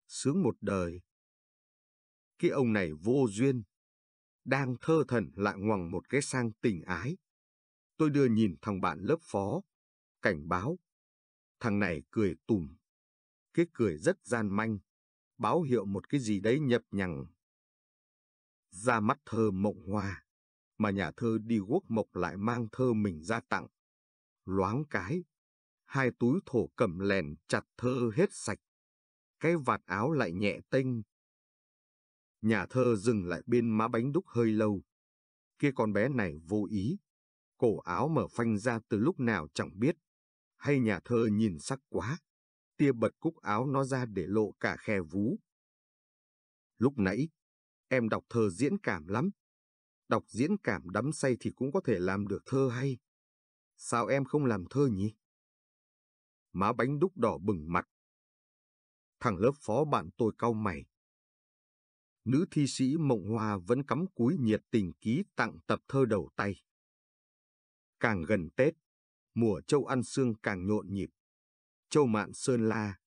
Sướng một đời. Cái ông này vô duyên. Đang thơ thần lại ngoằng một cái sang tình ái. Tôi đưa nhìn thằng bạn lớp phó. Cảnh báo. Thằng này cười tùm. Cái cười rất gian manh. Báo hiệu một cái gì đấy nhập nhằng. Ra mắt thơ mộng hoa. Mà nhà thơ đi guốc mộc lại mang thơ mình ra tặng. Loáng cái. Hai túi thổ cầm lèn chặt thơ hết sạch. Cái vạt áo lại nhẹ tênh. Nhà thơ dừng lại bên má bánh đúc hơi lâu. Kia con bé này vô ý. Cổ áo mở phanh ra từ lúc nào chẳng biết hay nhà thơ nhìn sắc quá, tia bật cúc áo nó ra để lộ cả khe vú. Lúc nãy, em đọc thơ diễn cảm lắm. Đọc diễn cảm đắm say thì cũng có thể làm được thơ hay. Sao em không làm thơ nhỉ? Má bánh đúc đỏ bừng mặt. Thằng lớp phó bạn tôi cau mày. Nữ thi sĩ Mộng Hoa vẫn cắm cúi nhiệt tình ký tặng tập thơ đầu tay. Càng gần Tết, mùa châu ăn xương càng nhộn nhịp. Châu mạn Sơn La,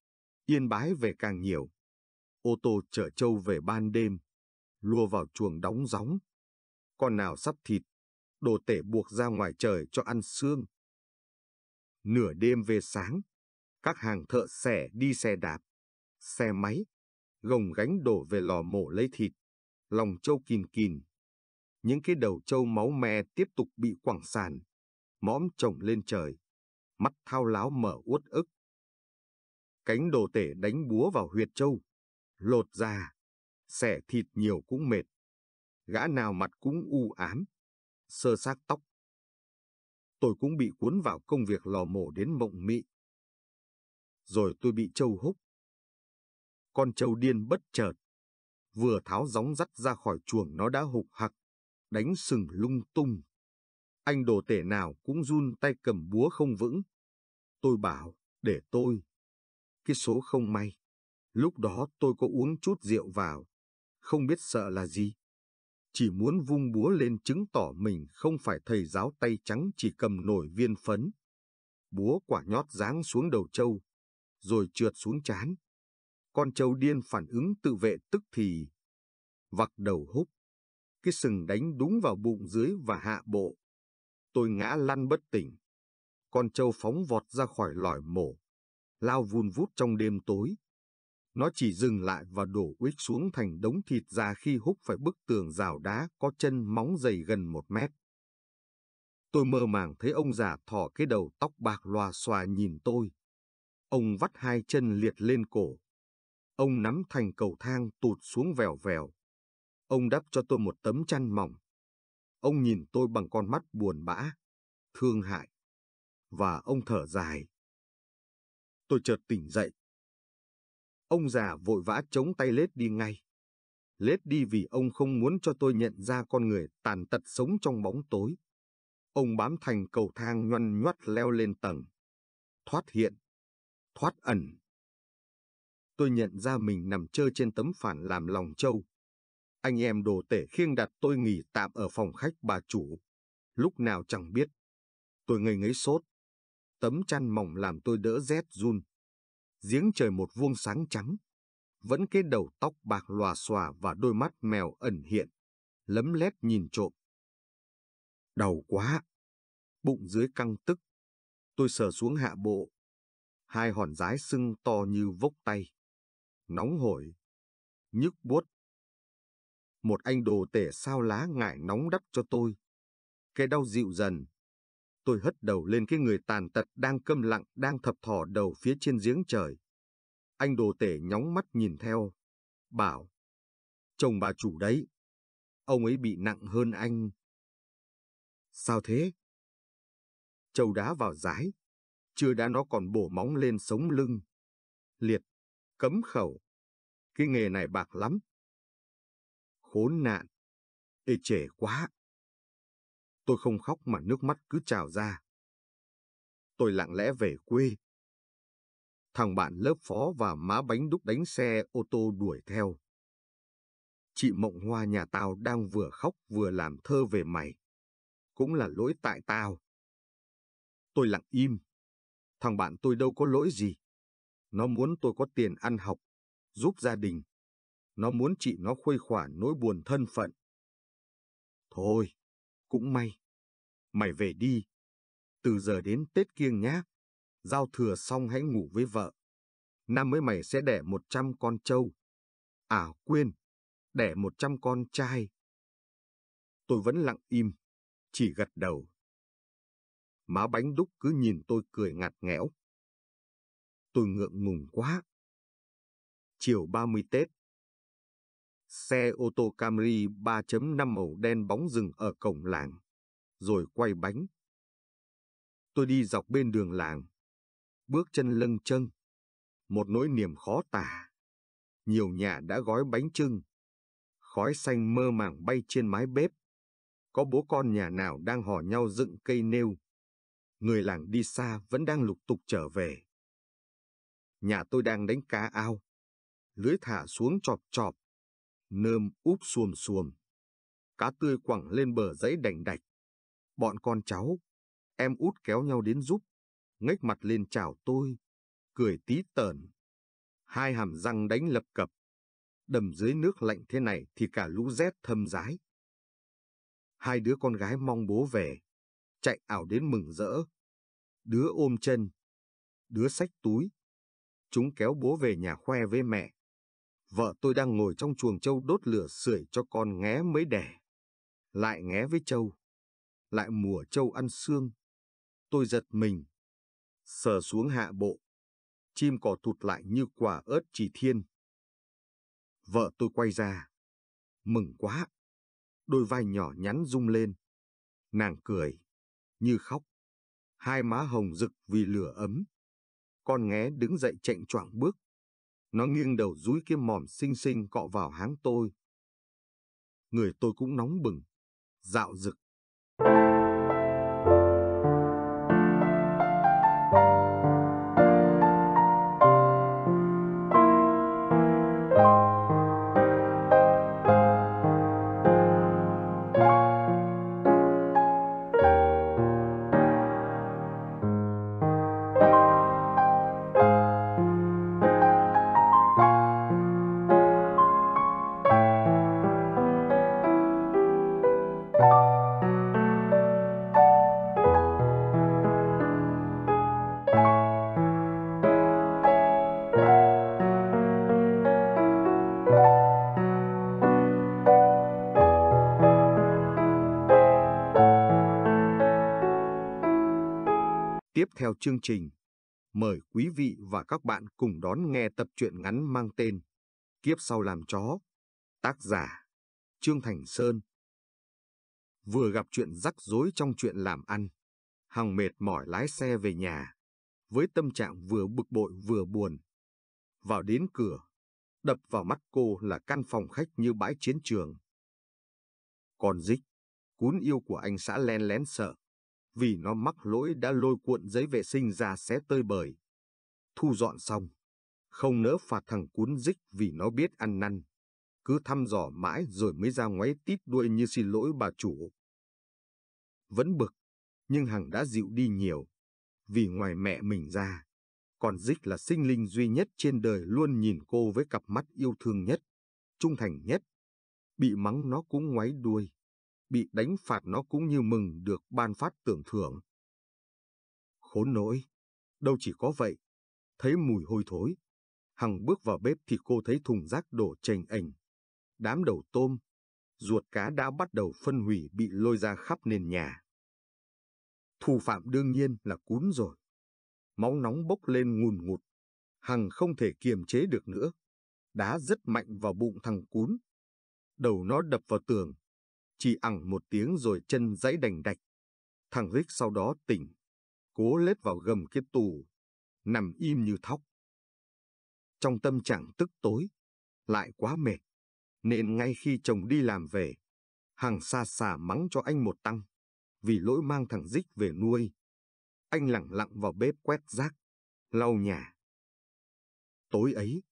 Yên Bái về càng nhiều. Ô tô chở châu về ban đêm, lua vào chuồng đóng gióng. Con nào sắp thịt, đồ tể buộc ra ngoài trời cho ăn xương. Nửa đêm về sáng, các hàng thợ xẻ đi xe đạp, xe máy, gồng gánh đổ về lò mổ lấy thịt, lòng trâu kìn kìn. Những cái đầu trâu máu me tiếp tục bị quẳng sàn, mõm trồng lên trời, mắt thao láo mở uất ức. Cánh đồ tể đánh búa vào huyệt trâu, lột ra, xẻ thịt nhiều cũng mệt. Gã nào mặt cũng u ám, sơ xác tóc. Tôi cũng bị cuốn vào công việc lò mổ đến mộng mị. Rồi tôi bị trâu húc. Con trâu điên bất chợt, vừa tháo gióng dắt ra khỏi chuồng nó đã hục hặc, đánh sừng lung tung. Anh đồ tể nào cũng run tay cầm búa không vững. Tôi bảo, để tôi. Cái số không may. Lúc đó tôi có uống chút rượu vào. Không biết sợ là gì. Chỉ muốn vung búa lên chứng tỏ mình không phải thầy giáo tay trắng chỉ cầm nổi viên phấn. Búa quả nhót giáng xuống đầu trâu, rồi trượt xuống chán. Con trâu điên phản ứng tự vệ tức thì. vặc đầu húc. Cái sừng đánh đúng vào bụng dưới và hạ bộ. Tôi ngã lăn bất tỉnh. Con trâu phóng vọt ra khỏi lỏi mổ, lao vun vút trong đêm tối. Nó chỉ dừng lại và đổ uých xuống thành đống thịt ra khi húc phải bức tường rào đá có chân móng dày gần một mét. Tôi mơ màng thấy ông già thỏ cái đầu tóc bạc loà xòa nhìn tôi. Ông vắt hai chân liệt lên cổ. Ông nắm thành cầu thang tụt xuống vèo vèo. Ông đắp cho tôi một tấm chăn mỏng. Ông nhìn tôi bằng con mắt buồn bã, thương hại. Và ông thở dài. Tôi chợt tỉnh dậy. Ông già vội vã chống tay lết đi ngay. Lết đi vì ông không muốn cho tôi nhận ra con người tàn tật sống trong bóng tối. Ông bám thành cầu thang nhoăn nhoắt leo lên tầng. Thoát hiện. Thoát ẩn. Tôi nhận ra mình nằm chơi trên tấm phản làm lòng trâu. Anh em đồ tể khiêng đặt tôi nghỉ tạm ở phòng khách bà chủ. Lúc nào chẳng biết. Tôi ngây ngấy sốt. Tấm chăn mỏng làm tôi đỡ rét run. Giếng trời một vuông sáng trắng. Vẫn cái đầu tóc bạc lòa xòa và đôi mắt mèo ẩn hiện. Lấm lét nhìn trộm. Đau quá. Bụng dưới căng tức. Tôi sờ xuống hạ bộ. Hai hòn rái sưng to như vốc tay. Nóng hổi. Nhức buốt. Một anh đồ tể sao lá ngải nóng đắp cho tôi. Cái đau dịu dần. Tôi hất đầu lên cái người tàn tật đang câm lặng đang thập thò đầu phía trên giếng trời. Anh đồ tể nhóng mắt nhìn theo. Bảo. Chồng bà chủ đấy. Ông ấy bị nặng hơn anh. Sao thế? Châu đá vào rái, chưa đã nó còn bổ móng lên sống lưng. Liệt, cấm khẩu. Cái nghề này bạc lắm. Khốn nạn. Ê trẻ quá. Tôi không khóc mà nước mắt cứ trào ra. Tôi lặng lẽ về quê. Thằng bạn lớp phó và má bánh đúc đánh xe ô tô đuổi theo. Chị Mộng Hoa nhà tao đang vừa khóc vừa làm thơ về mày cũng là lỗi tại tao. Tôi lặng im. Thằng bạn tôi đâu có lỗi gì. Nó muốn tôi có tiền ăn học, giúp gia đình. Nó muốn chị nó khuây khỏa nỗi buồn thân phận. Thôi, cũng may. Mày về đi. Từ giờ đến Tết kiêng nhá. Giao thừa xong hãy ngủ với vợ. Năm mới mày sẽ đẻ một trăm con trâu. À quên, đẻ một trăm con trai. Tôi vẫn lặng im chỉ gật đầu. Má bánh đúc cứ nhìn tôi cười ngặt nghẽo. Tôi ngượng ngùng quá. Chiều 30 Tết. Xe ô tô Camry 3.5 màu đen bóng rừng ở cổng làng, rồi quay bánh. Tôi đi dọc bên đường làng, bước chân lâng chân, một nỗi niềm khó tả. Nhiều nhà đã gói bánh trưng, khói xanh mơ màng bay trên mái bếp có bố con nhà nào đang hò nhau dựng cây nêu. Người làng đi xa vẫn đang lục tục trở về. Nhà tôi đang đánh cá ao. Lưới thả xuống chọp chọp. Nơm úp xuồm xuồm. Cá tươi quẳng lên bờ giấy đành đạch. Bọn con cháu, em út kéo nhau đến giúp. ngách mặt lên chào tôi. Cười tí tởn. Hai hàm răng đánh lập cập. Đầm dưới nước lạnh thế này thì cả lũ rét thâm rái hai đứa con gái mong bố về, chạy ảo đến mừng rỡ. Đứa ôm chân, đứa xách túi. Chúng kéo bố về nhà khoe với mẹ. Vợ tôi đang ngồi trong chuồng trâu đốt lửa sưởi cho con nghé mới đẻ. Lại nghé với trâu. Lại mùa trâu ăn xương. Tôi giật mình. Sờ xuống hạ bộ. Chim cỏ tụt lại như quả ớt chỉ thiên. Vợ tôi quay ra. Mừng quá đôi vai nhỏ nhắn rung lên. Nàng cười, như khóc. Hai má hồng rực vì lửa ấm. Con nghé đứng dậy chạy choạng bước. Nó nghiêng đầu dúi cái mỏm xinh xinh cọ vào háng tôi. Người tôi cũng nóng bừng, dạo rực. Chương trình, mời quý vị và các bạn cùng đón nghe tập truyện ngắn mang tên Kiếp sau làm chó. Tác giả Trương Thành Sơn Vừa gặp chuyện rắc rối trong chuyện làm ăn, Hằng mệt mỏi lái xe về nhà, với tâm trạng vừa bực bội vừa buồn. Vào đến cửa, đập vào mắt cô là căn phòng khách như bãi chiến trường. Còn dích, cún yêu của anh xã len lén sợ, vì nó mắc lỗi đã lôi cuộn giấy vệ sinh ra xé tơi bời. Thu dọn xong, không nỡ phạt thằng cún dích vì nó biết ăn năn. Cứ thăm dò mãi rồi mới ra ngoáy tít đuôi như xin lỗi bà chủ. Vẫn bực, nhưng Hằng đã dịu đi nhiều. Vì ngoài mẹ mình ra, còn Dích là sinh linh duy nhất trên đời luôn nhìn cô với cặp mắt yêu thương nhất, trung thành nhất. Bị mắng nó cũng ngoáy đuôi, bị đánh phạt nó cũng như mừng được ban phát tưởng thưởng. Khốn nỗi, đâu chỉ có vậy, thấy mùi hôi thối. Hằng bước vào bếp thì cô thấy thùng rác đổ chành ảnh. Đám đầu tôm, ruột cá đã bắt đầu phân hủy bị lôi ra khắp nền nhà. Thủ phạm đương nhiên là cún rồi. Máu nóng bốc lên ngùn ngụt. Hằng không thể kiềm chế được nữa. Đá rất mạnh vào bụng thằng cún. Đầu nó đập vào tường. Chỉ ẳng một tiếng rồi chân dãy đành đạch. Thằng Rick sau đó tỉnh. Cố lết vào gầm cái tù. Nằm im như thóc. Trong tâm trạng tức tối. Lại quá mệt. Nên ngay khi chồng đi làm về. hàng xa xà mắng cho anh một tăng vì lỗi mang thằng Dích về nuôi. Anh lặng lặng vào bếp quét rác, lau nhà. Tối ấy,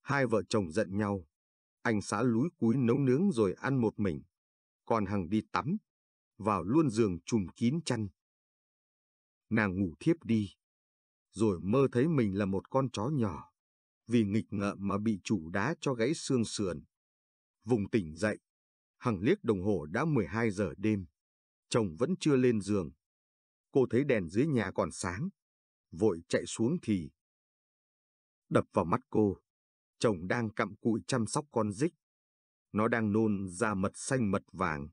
hai vợ chồng giận nhau. Anh xã lúi cúi nấu nướng rồi ăn một mình. Còn Hằng đi tắm, vào luôn giường trùm kín chăn. Nàng ngủ thiếp đi, rồi mơ thấy mình là một con chó nhỏ, vì nghịch ngợm mà bị chủ đá cho gãy xương sườn. Vùng tỉnh dậy, Hằng liếc đồng hồ đã 12 giờ đêm chồng vẫn chưa lên giường. Cô thấy đèn dưới nhà còn sáng, vội chạy xuống thì đập vào mắt cô. Chồng đang cặm cụi chăm sóc con dích. Nó đang nôn ra mật xanh mật vàng.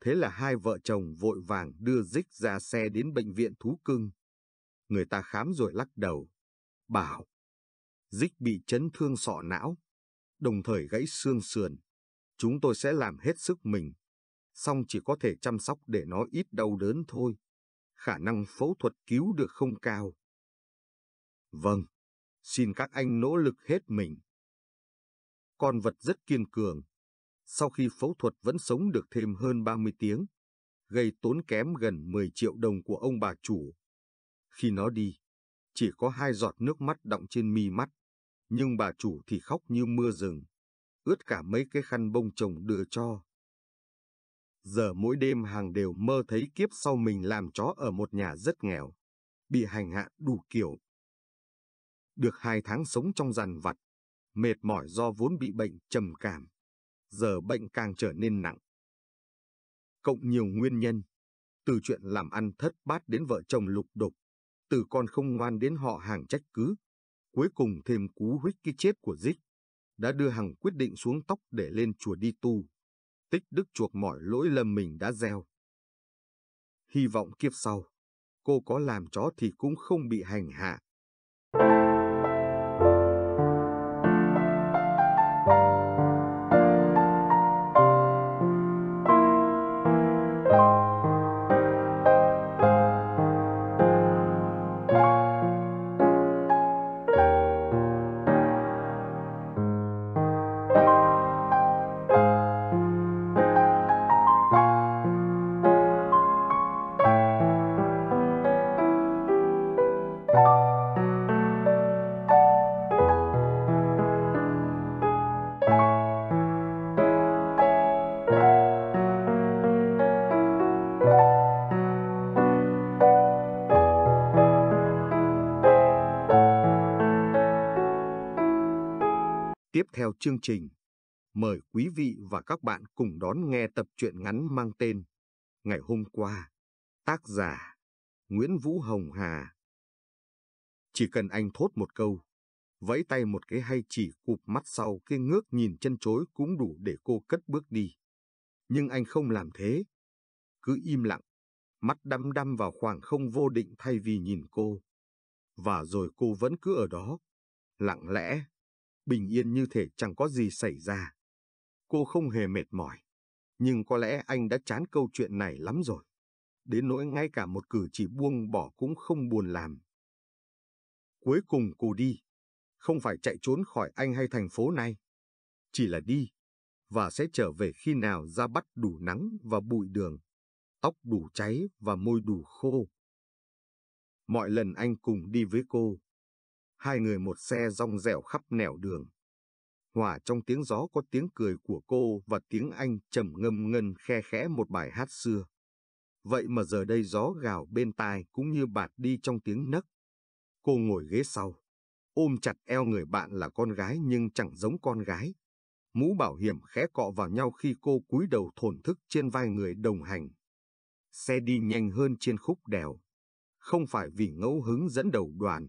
Thế là hai vợ chồng vội vàng đưa dích ra xe đến bệnh viện thú cưng. Người ta khám rồi lắc đầu, bảo dích bị chấn thương sọ não, đồng thời gãy xương sườn. Chúng tôi sẽ làm hết sức mình song chỉ có thể chăm sóc để nó ít đau đớn thôi. Khả năng phẫu thuật cứu được không cao. Vâng, xin các anh nỗ lực hết mình. Con vật rất kiên cường. Sau khi phẫu thuật vẫn sống được thêm hơn 30 tiếng, gây tốn kém gần 10 triệu đồng của ông bà chủ. Khi nó đi, chỉ có hai giọt nước mắt đọng trên mi mắt, nhưng bà chủ thì khóc như mưa rừng, ướt cả mấy cái khăn bông chồng đưa cho giờ mỗi đêm hàng đều mơ thấy kiếp sau mình làm chó ở một nhà rất nghèo, bị hành hạ đủ kiểu. Được hai tháng sống trong giàn vặt, mệt mỏi do vốn bị bệnh trầm cảm, giờ bệnh càng trở nên nặng. Cộng nhiều nguyên nhân, từ chuyện làm ăn thất bát đến vợ chồng lục đục, từ con không ngoan đến họ hàng trách cứ, cuối cùng thêm cú huých cái chết của Dích, đã đưa Hằng quyết định xuống tóc để lên chùa đi tu tích đức chuộc mọi lỗi lầm mình đã gieo. Hy vọng kiếp sau, cô có làm chó thì cũng không bị hành hạ. Theo chương trình, mời quý vị và các bạn cùng đón nghe tập truyện ngắn mang tên Ngày hôm qua, tác giả Nguyễn Vũ Hồng Hà. Chỉ cần anh thốt một câu, vẫy tay một cái hay chỉ cụp mắt sau cái ngước nhìn chân chối cũng đủ để cô cất bước đi. Nhưng anh không làm thế. Cứ im lặng, mắt đăm đăm vào khoảng không vô định thay vì nhìn cô. Và rồi cô vẫn cứ ở đó, lặng lẽ, bình yên như thể chẳng có gì xảy ra. Cô không hề mệt mỏi, nhưng có lẽ anh đã chán câu chuyện này lắm rồi. Đến nỗi ngay cả một cử chỉ buông bỏ cũng không buồn làm. Cuối cùng cô đi, không phải chạy trốn khỏi anh hay thành phố này. Chỉ là đi, và sẽ trở về khi nào da bắt đủ nắng và bụi đường, tóc đủ cháy và môi đủ khô. Mọi lần anh cùng đi với cô, hai người một xe rong rẻo khắp nẻo đường. Hòa trong tiếng gió có tiếng cười của cô và tiếng anh trầm ngâm ngân khe khẽ một bài hát xưa. Vậy mà giờ đây gió gào bên tai cũng như bạt đi trong tiếng nấc. Cô ngồi ghế sau, ôm chặt eo người bạn là con gái nhưng chẳng giống con gái. Mũ bảo hiểm khẽ cọ vào nhau khi cô cúi đầu thổn thức trên vai người đồng hành. Xe đi nhanh hơn trên khúc đèo. Không phải vì ngẫu hứng dẫn đầu đoàn,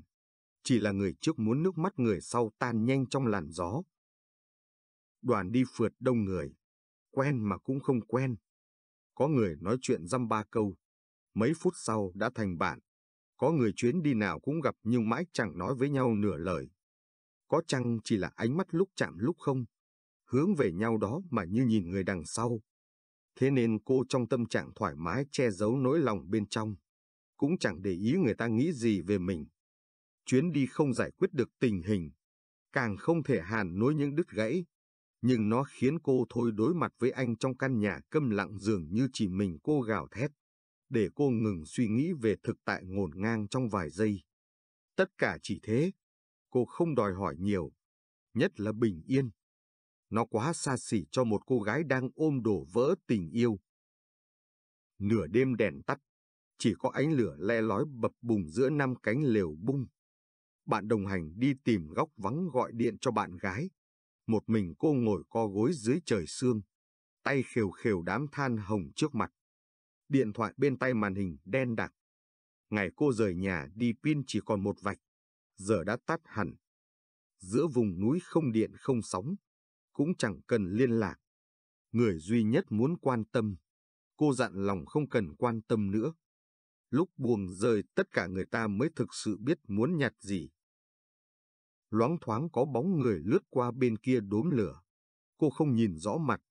chỉ là người trước muốn nước mắt người sau tan nhanh trong làn gió. Đoàn đi phượt đông người, quen mà cũng không quen. Có người nói chuyện dăm ba câu, mấy phút sau đã thành bạn. Có người chuyến đi nào cũng gặp nhưng mãi chẳng nói với nhau nửa lời. Có chăng chỉ là ánh mắt lúc chạm lúc không, hướng về nhau đó mà như nhìn người đằng sau. Thế nên cô trong tâm trạng thoải mái che giấu nỗi lòng bên trong, cũng chẳng để ý người ta nghĩ gì về mình. Chuyến đi không giải quyết được tình hình, càng không thể hàn nối những đứt gãy, nhưng nó khiến cô thôi đối mặt với anh trong căn nhà câm lặng dường như chỉ mình cô gào thét, để cô ngừng suy nghĩ về thực tại ngổn ngang trong vài giây. Tất cả chỉ thế, cô không đòi hỏi nhiều, nhất là bình yên. Nó quá xa xỉ cho một cô gái đang ôm đổ vỡ tình yêu. Nửa đêm đèn tắt, chỉ có ánh lửa le lói bập bùng giữa năm cánh lều bung. Bạn đồng hành đi tìm góc vắng gọi điện cho bạn gái. Một mình cô ngồi co gối dưới trời sương, tay khều khều đám than hồng trước mặt. Điện thoại bên tay màn hình đen đặc. Ngày cô rời nhà đi pin chỉ còn một vạch, giờ đã tắt hẳn. Giữa vùng núi không điện không sóng, cũng chẳng cần liên lạc. Người duy nhất muốn quan tâm, cô dặn lòng không cần quan tâm nữa. Lúc buồn rời tất cả người ta mới thực sự biết muốn nhặt gì. Loáng thoáng có bóng người lướt qua bên kia đốm lửa. Cô không nhìn rõ mặt,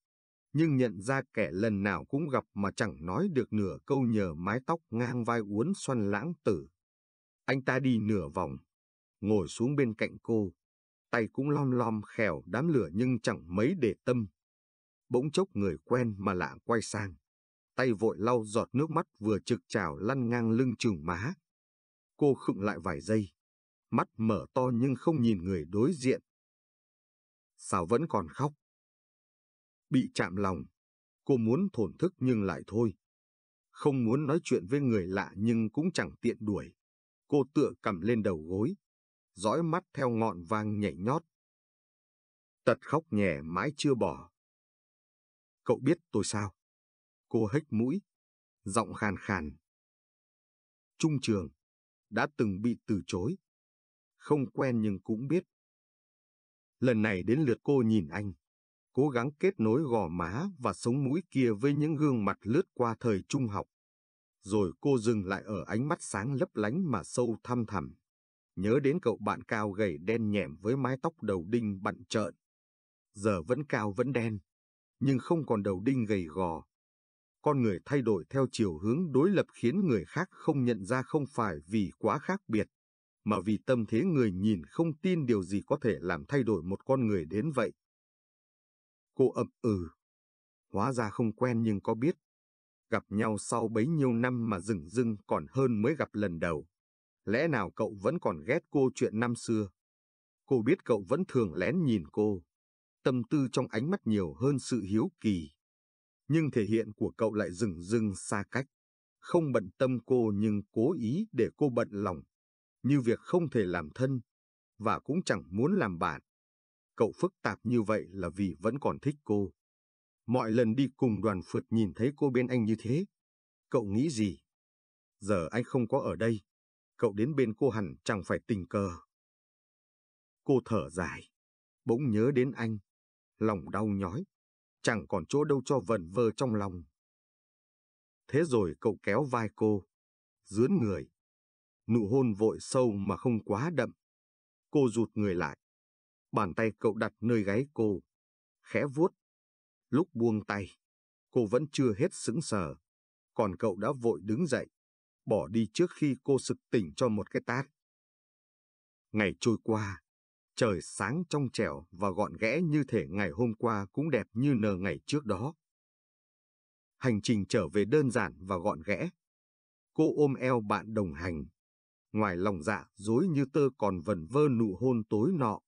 nhưng nhận ra kẻ lần nào cũng gặp mà chẳng nói được nửa câu nhờ mái tóc ngang vai uốn xoăn lãng tử. Anh ta đi nửa vòng, ngồi xuống bên cạnh cô, tay cũng lom lom khèo đám lửa nhưng chẳng mấy để tâm. Bỗng chốc người quen mà lạ quay sang, tay vội lau giọt nước mắt vừa trực trào lăn ngang lưng trừng má. Cô khựng lại vài giây, mắt mở to nhưng không nhìn người đối diện. Sao vẫn còn khóc? Bị chạm lòng, cô muốn thổn thức nhưng lại thôi. Không muốn nói chuyện với người lạ nhưng cũng chẳng tiện đuổi. Cô tựa cầm lên đầu gối, dõi mắt theo ngọn vang nhảy nhót. Tật khóc nhẹ mãi chưa bỏ. Cậu biết tôi sao? Cô hếch mũi, giọng khàn khàn. Trung trường, đã từng bị từ chối. Không quen nhưng cũng biết. Lần này đến lượt cô nhìn anh, cố gắng kết nối gò má và sống mũi kia với những gương mặt lướt qua thời trung học. Rồi cô dừng lại ở ánh mắt sáng lấp lánh mà sâu thăm thẳm nhớ đến cậu bạn cao gầy đen nhẹm với mái tóc đầu đinh bặn trợn. Giờ vẫn cao vẫn đen, nhưng không còn đầu đinh gầy gò. Con người thay đổi theo chiều hướng đối lập khiến người khác không nhận ra không phải vì quá khác biệt, mà vì tâm thế người nhìn không tin điều gì có thể làm thay đổi một con người đến vậy. Cô ậm ừ. Hóa ra không quen nhưng có biết. Gặp nhau sau bấy nhiêu năm mà rừng rưng còn hơn mới gặp lần đầu. Lẽ nào cậu vẫn còn ghét cô chuyện năm xưa? Cô biết cậu vẫn thường lén nhìn cô. Tâm tư trong ánh mắt nhiều hơn sự hiếu kỳ. Nhưng thể hiện của cậu lại rừng rưng xa cách. Không bận tâm cô nhưng cố ý để cô bận lòng. Như việc không thể làm thân. Và cũng chẳng muốn làm bạn. Cậu phức tạp như vậy là vì vẫn còn thích cô. Mọi lần đi cùng đoàn phượt nhìn thấy cô bên anh như thế. Cậu nghĩ gì? Giờ anh không có ở đây cậu đến bên cô hẳn chẳng phải tình cờ. Cô thở dài, bỗng nhớ đến anh, lòng đau nhói, chẳng còn chỗ đâu cho vẩn vơ trong lòng. Thế rồi cậu kéo vai cô, dướn người. Nụ hôn vội sâu mà không quá đậm. Cô rụt người lại. Bàn tay cậu đặt nơi gáy cô, khẽ vuốt. Lúc buông tay, cô vẫn chưa hết sững sờ. Còn cậu đã vội đứng dậy, bỏ đi trước khi cô sực tỉnh cho một cái tát. Ngày trôi qua, trời sáng trong trẻo và gọn ghẽ như thể ngày hôm qua cũng đẹp như nờ ngày trước đó. Hành trình trở về đơn giản và gọn ghẽ. Cô ôm eo bạn đồng hành. Ngoài lòng dạ dối như tơ còn vần vơ nụ hôn tối nọ.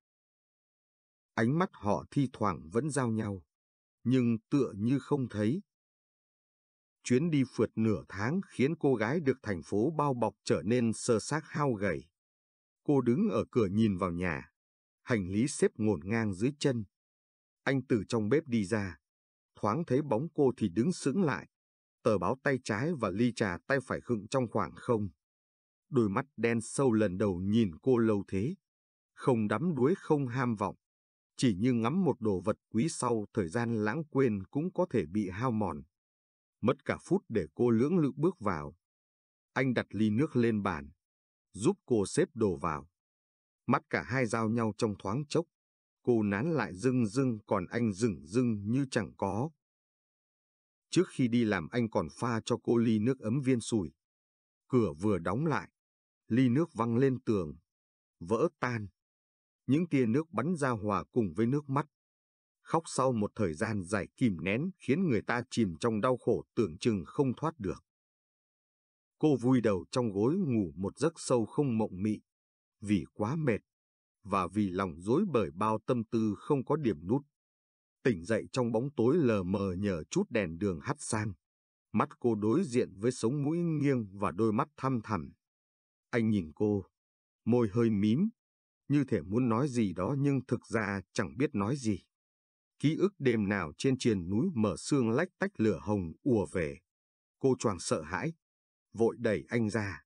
Ánh mắt họ thi thoảng vẫn giao nhau, nhưng tựa như không thấy. Chuyến đi phượt nửa tháng khiến cô gái được thành phố bao bọc trở nên sơ xác hao gầy. Cô đứng ở cửa nhìn vào nhà, hành lý xếp ngổn ngang dưới chân. Anh từ trong bếp đi ra, thoáng thấy bóng cô thì đứng sững lại, tờ báo tay trái và ly trà tay phải khựng trong khoảng không. Đôi mắt đen sâu lần đầu nhìn cô lâu thế, không đắm đuối không ham vọng, chỉ như ngắm một đồ vật quý sau thời gian lãng quên cũng có thể bị hao mòn. Mất cả phút để cô lưỡng lự bước vào. Anh đặt ly nước lên bàn, giúp cô xếp đồ vào. Mắt cả hai giao nhau trong thoáng chốc. Cô nán lại dưng dưng còn anh dừng dưng như chẳng có. Trước khi đi làm anh còn pha cho cô ly nước ấm viên sủi. Cửa vừa đóng lại, ly nước văng lên tường, vỡ tan. Những tia nước bắn ra hòa cùng với nước mắt. Khóc sau một thời gian dài kìm nén khiến người ta chìm trong đau khổ tưởng chừng không thoát được. Cô vui đầu trong gối ngủ một giấc sâu không mộng mị, vì quá mệt, và vì lòng dối bởi bao tâm tư không có điểm nút. Tỉnh dậy trong bóng tối lờ mờ nhờ chút đèn đường hắt sang. Mắt cô đối diện với sống mũi nghiêng và đôi mắt thăm thẳm. Anh nhìn cô, môi hơi mím, như thể muốn nói gì đó nhưng thực ra chẳng biết nói gì. Ký ức đêm nào trên triền núi mở xương lách tách lửa hồng ùa về. Cô choàng sợ hãi, vội đẩy anh ra.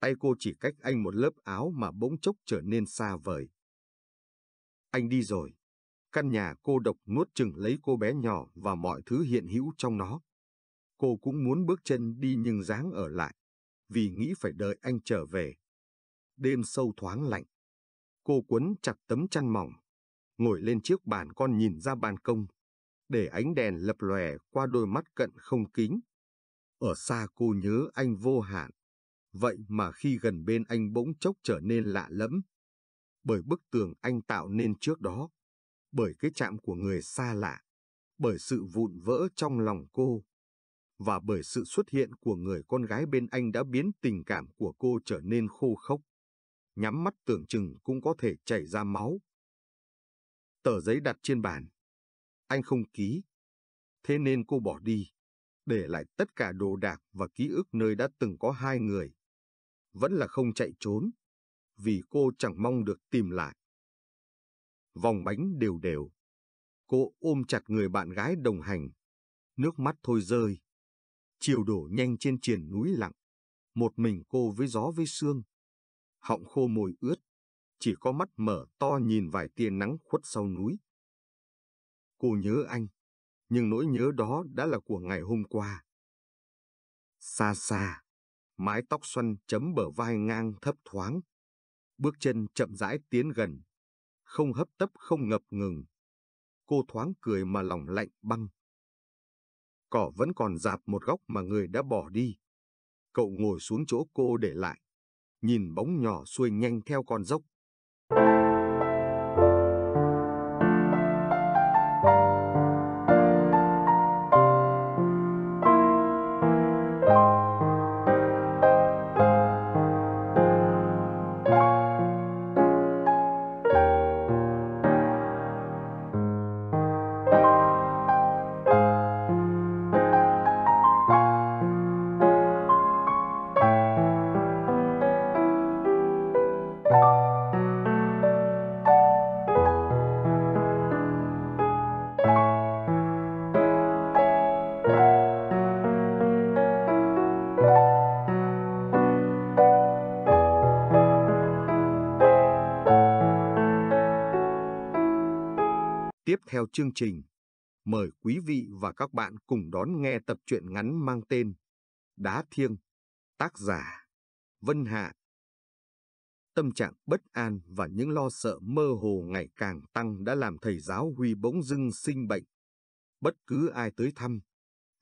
Tay cô chỉ cách anh một lớp áo mà bỗng chốc trở nên xa vời. Anh đi rồi. Căn nhà cô độc nuốt chừng lấy cô bé nhỏ và mọi thứ hiện hữu trong nó. Cô cũng muốn bước chân đi nhưng dáng ở lại, vì nghĩ phải đợi anh trở về. Đêm sâu thoáng lạnh. Cô quấn chặt tấm chăn mỏng, ngồi lên chiếc bàn con nhìn ra ban công, để ánh đèn lập lòe qua đôi mắt cận không kính. Ở xa cô nhớ anh vô hạn, vậy mà khi gần bên anh bỗng chốc trở nên lạ lẫm. Bởi bức tường anh tạo nên trước đó, bởi cái chạm của người xa lạ, bởi sự vụn vỡ trong lòng cô, và bởi sự xuất hiện của người con gái bên anh đã biến tình cảm của cô trở nên khô khốc. Nhắm mắt tưởng chừng cũng có thể chảy ra máu. Tờ giấy đặt trên bàn. Anh không ký. Thế nên cô bỏ đi, để lại tất cả đồ đạc và ký ức nơi đã từng có hai người. Vẫn là không chạy trốn, vì cô chẳng mong được tìm lại vòng bánh đều đều. Cô ôm chặt người bạn gái đồng hành, nước mắt thôi rơi. Chiều đổ nhanh trên triền núi lặng, một mình cô với gió với sương. Họng khô môi ướt, chỉ có mắt mở to nhìn vài tia nắng khuất sau núi. Cô nhớ anh, nhưng nỗi nhớ đó đã là của ngày hôm qua. Xa xa, mái tóc xoăn chấm bờ vai ngang thấp thoáng. Bước chân chậm rãi tiến gần, không hấp tấp không ngập ngừng. Cô thoáng cười mà lòng lạnh băng. Cỏ vẫn còn dạp một góc mà người đã bỏ đi. Cậu ngồi xuống chỗ cô để lại, nhìn bóng nhỏ xuôi nhanh theo con dốc. Theo chương trình, mời quý vị và các bạn cùng đón nghe tập truyện ngắn mang tên Đá thiêng, tác giả, Vân Hạ. Tâm trạng bất an và những lo sợ mơ hồ ngày càng tăng đã làm thầy giáo Huy bỗng dưng sinh bệnh. Bất cứ ai tới thăm,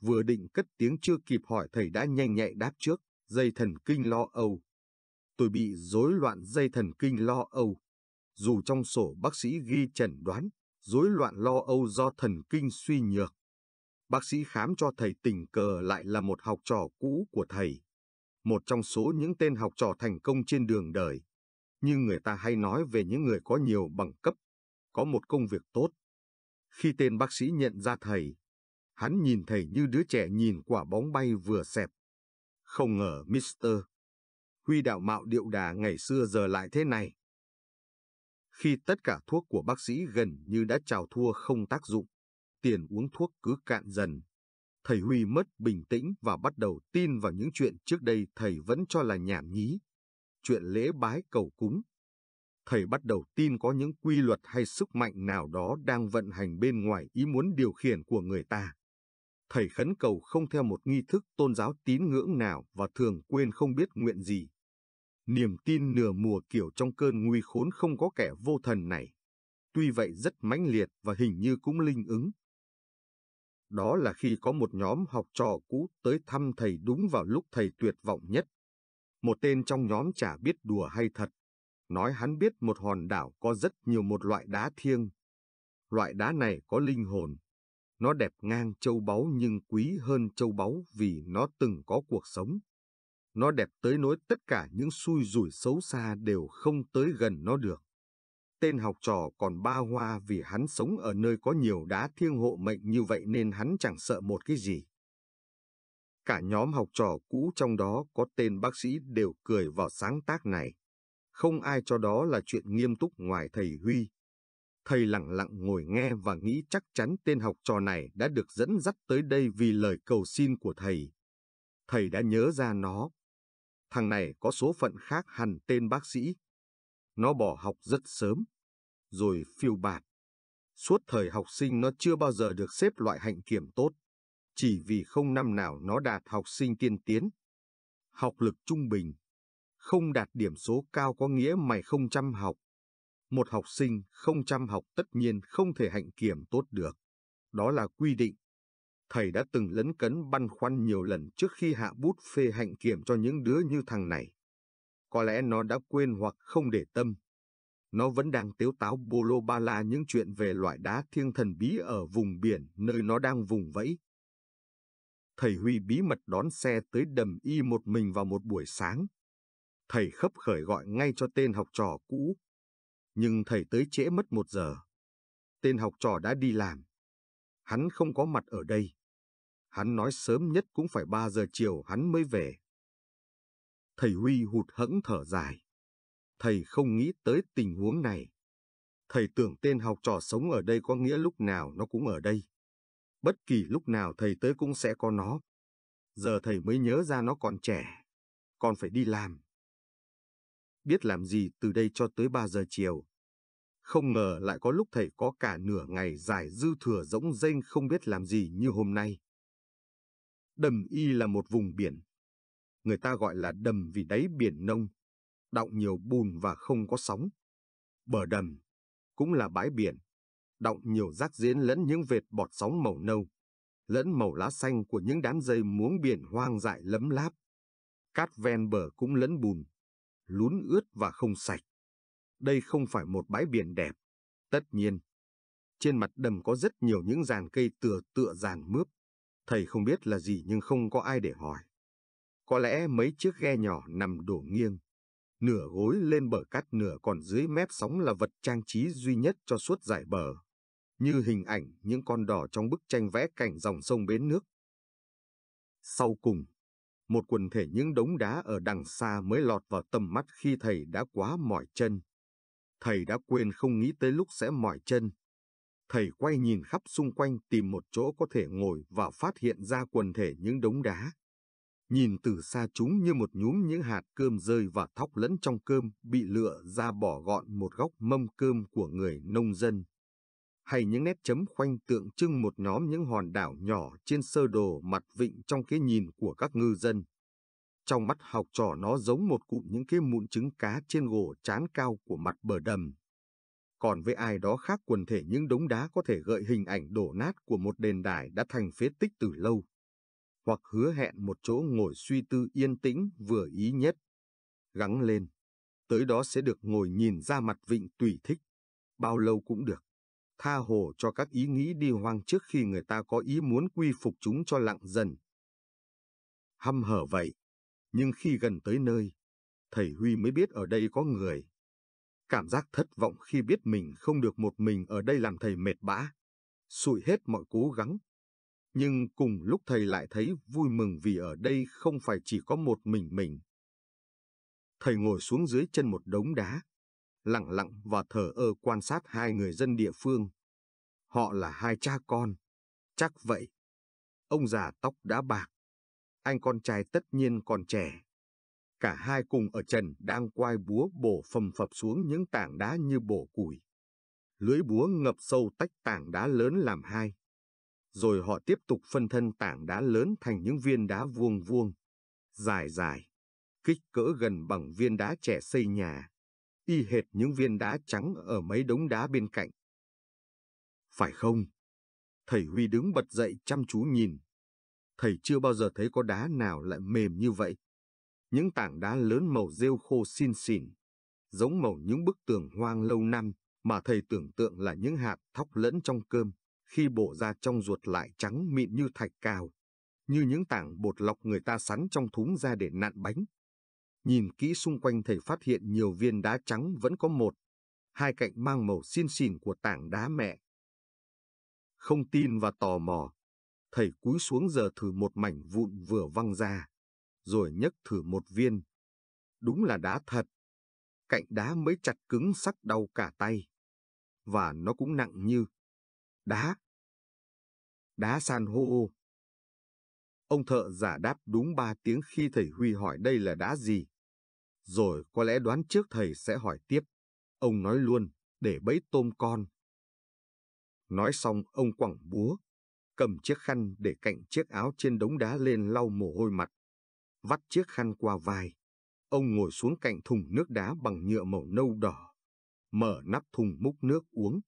vừa định cất tiếng chưa kịp hỏi thầy đã nhanh nhạy đáp trước, dây thần kinh lo âu. Tôi bị rối loạn dây thần kinh lo âu. Dù trong sổ bác sĩ ghi chẩn đoán, rối loạn lo âu do thần kinh suy nhược. Bác sĩ khám cho thầy tình cờ lại là một học trò cũ của thầy. Một trong số những tên học trò thành công trên đường đời. Nhưng người ta hay nói về những người có nhiều bằng cấp, có một công việc tốt. Khi tên bác sĩ nhận ra thầy, hắn nhìn thầy như đứa trẻ nhìn quả bóng bay vừa xẹp. Không ngờ Mr. Huy đạo mạo điệu đà ngày xưa giờ lại thế này. Khi tất cả thuốc của bác sĩ gần như đã trào thua không tác dụng, tiền uống thuốc cứ cạn dần. Thầy Huy mất bình tĩnh và bắt đầu tin vào những chuyện trước đây thầy vẫn cho là nhảm nhí. Chuyện lễ bái cầu cúng. Thầy bắt đầu tin có những quy luật hay sức mạnh nào đó đang vận hành bên ngoài ý muốn điều khiển của người ta. Thầy khấn cầu không theo một nghi thức tôn giáo tín ngưỡng nào và thường quên không biết nguyện gì. Niềm tin nửa mùa kiểu trong cơn nguy khốn không có kẻ vô thần này. Tuy vậy rất mãnh liệt và hình như cũng linh ứng. Đó là khi có một nhóm học trò cũ tới thăm thầy đúng vào lúc thầy tuyệt vọng nhất. Một tên trong nhóm chả biết đùa hay thật. Nói hắn biết một hòn đảo có rất nhiều một loại đá thiêng. Loại đá này có linh hồn. Nó đẹp ngang châu báu nhưng quý hơn châu báu vì nó từng có cuộc sống. Nó đẹp tới nỗi tất cả những xui rủi xấu xa đều không tới gần nó được. Tên học trò còn ba hoa vì hắn sống ở nơi có nhiều đá thiêng hộ mệnh như vậy nên hắn chẳng sợ một cái gì. Cả nhóm học trò cũ trong đó có tên bác sĩ đều cười vào sáng tác này. Không ai cho đó là chuyện nghiêm túc ngoài thầy Huy. Thầy lặng lặng ngồi nghe và nghĩ chắc chắn tên học trò này đã được dẫn dắt tới đây vì lời cầu xin của thầy. Thầy đã nhớ ra nó. Thằng này có số phận khác hẳn tên bác sĩ. Nó bỏ học rất sớm, rồi phiêu bạt. Suốt thời học sinh nó chưa bao giờ được xếp loại hạnh kiểm tốt, chỉ vì không năm nào nó đạt học sinh tiên tiến. Học lực trung bình, không đạt điểm số cao có nghĩa mày không chăm học. Một học sinh không chăm học tất nhiên không thể hạnh kiểm tốt được. Đó là quy định. Thầy đã từng lấn cấn băn khoăn nhiều lần trước khi hạ bút phê hạnh kiểm cho những đứa như thằng này. Có lẽ nó đã quên hoặc không để tâm. Nó vẫn đang tiếu táo bô lô ba la những chuyện về loại đá thiêng thần bí ở vùng biển nơi nó đang vùng vẫy. Thầy Huy bí mật đón xe tới đầm y một mình vào một buổi sáng. Thầy khấp khởi gọi ngay cho tên học trò cũ. Nhưng thầy tới trễ mất một giờ. Tên học trò đã đi làm. Hắn không có mặt ở đây. Hắn nói sớm nhất cũng phải ba giờ chiều hắn mới về. Thầy Huy hụt hẫng thở dài. Thầy không nghĩ tới tình huống này. Thầy tưởng tên học trò sống ở đây có nghĩa lúc nào nó cũng ở đây. Bất kỳ lúc nào thầy tới cũng sẽ có nó. Giờ thầy mới nhớ ra nó còn trẻ, còn phải đi làm. Biết làm gì từ đây cho tới 3 giờ chiều. Không ngờ lại có lúc thầy có cả nửa ngày dài dư thừa rỗng rênh không biết làm gì như hôm nay. Đầm Y là một vùng biển. Người ta gọi là đầm vì đáy biển nông, đọng nhiều bùn và không có sóng. Bờ đầm cũng là bãi biển, đọng nhiều rác diễn lẫn những vệt bọt sóng màu nâu, lẫn màu lá xanh của những đám dây muống biển hoang dại lấm láp. Cát ven bờ cũng lẫn bùn, lún ướt và không sạch. Đây không phải một bãi biển đẹp, tất nhiên. Trên mặt đầm có rất nhiều những dàn cây tựa tựa dàn mướp. Thầy không biết là gì nhưng không có ai để hỏi. Có lẽ mấy chiếc ghe nhỏ nằm đổ nghiêng, nửa gối lên bờ cát nửa còn dưới mép sóng là vật trang trí duy nhất cho suốt dải bờ, như hình ảnh những con đò trong bức tranh vẽ cảnh dòng sông bến nước. Sau cùng, một quần thể những đống đá ở đằng xa mới lọt vào tầm mắt khi thầy đã quá mỏi chân. Thầy đã quên không nghĩ tới lúc sẽ mỏi chân. Thầy quay nhìn khắp xung quanh tìm một chỗ có thể ngồi và phát hiện ra quần thể những đống đá. Nhìn từ xa chúng như một nhúm những hạt cơm rơi và thóc lẫn trong cơm, bị lựa ra bỏ gọn một góc mâm cơm của người nông dân. hay những nét chấm khoanh tượng trưng một nhóm những hòn đảo nhỏ trên sơ đồ mặt vịnh trong cái nhìn của các ngư dân. Trong mắt học trò nó giống một cụm những cái mụn trứng cá trên gỗ chán cao của mặt bờ đầm. Còn với ai đó khác quần thể những đống đá có thể gợi hình ảnh đổ nát của một đền đài đã thành phế tích từ lâu. Hoặc hứa hẹn một chỗ ngồi suy tư yên tĩnh vừa ý nhất. Gắng lên, tới đó sẽ được ngồi nhìn ra mặt vịnh tùy thích. Bao lâu cũng được tha hồ cho các ý nghĩ đi hoang trước khi người ta có ý muốn quy phục chúng cho lặng dần. Hăm hở vậy, nhưng khi gần tới nơi, thầy Huy mới biết ở đây có người. Cảm giác thất vọng khi biết mình không được một mình ở đây làm thầy mệt bã, sụi hết mọi cố gắng. Nhưng cùng lúc thầy lại thấy vui mừng vì ở đây không phải chỉ có một mình mình. Thầy ngồi xuống dưới chân một đống đá, lặng lặng và thở ơ quan sát hai người dân địa phương. Họ là hai cha con. Chắc vậy. Ông già tóc đã bạc. Anh con trai tất nhiên còn trẻ. Cả hai cùng ở trần đang quai búa bổ phầm phập xuống những tảng đá như bổ củi. Lưới búa ngập sâu tách tảng đá lớn làm hai. Rồi họ tiếp tục phân thân tảng đá lớn thành những viên đá vuông vuông, dài dài, kích cỡ gần bằng viên đá trẻ xây nhà y hệt những viên đá trắng ở mấy đống đá bên cạnh. Phải không? Thầy Huy đứng bật dậy chăm chú nhìn. Thầy chưa bao giờ thấy có đá nào lại mềm như vậy. Những tảng đá lớn màu rêu khô xin xỉn, giống màu những bức tường hoang lâu năm mà thầy tưởng tượng là những hạt thóc lẫn trong cơm, khi bổ ra trong ruột lại trắng mịn như thạch cao, như những tảng bột lọc người ta sắn trong thúng ra để nặn bánh. Nhìn kỹ xung quanh thầy phát hiện nhiều viên đá trắng vẫn có một, hai cạnh mang màu xin xỉn của tảng đá mẹ. Không tin và tò mò, thầy cúi xuống giờ thử một mảnh vụn vừa văng ra, rồi nhấc thử một viên. Đúng là đá thật. Cạnh đá mới chặt cứng sắc đau cả tay. Và nó cũng nặng như đá. Đá san hô. Ông thợ giả đáp đúng ba tiếng khi thầy Huy hỏi đây là đá gì. Rồi có lẽ đoán trước thầy sẽ hỏi tiếp. Ông nói luôn, để bẫy tôm con. Nói xong ông quẳng búa, cầm chiếc khăn để cạnh chiếc áo trên đống đá lên lau mồ hôi mặt. Vắt chiếc khăn qua vai. Ông ngồi xuống cạnh thùng nước đá bằng nhựa màu nâu đỏ. Mở nắp thùng múc nước uống.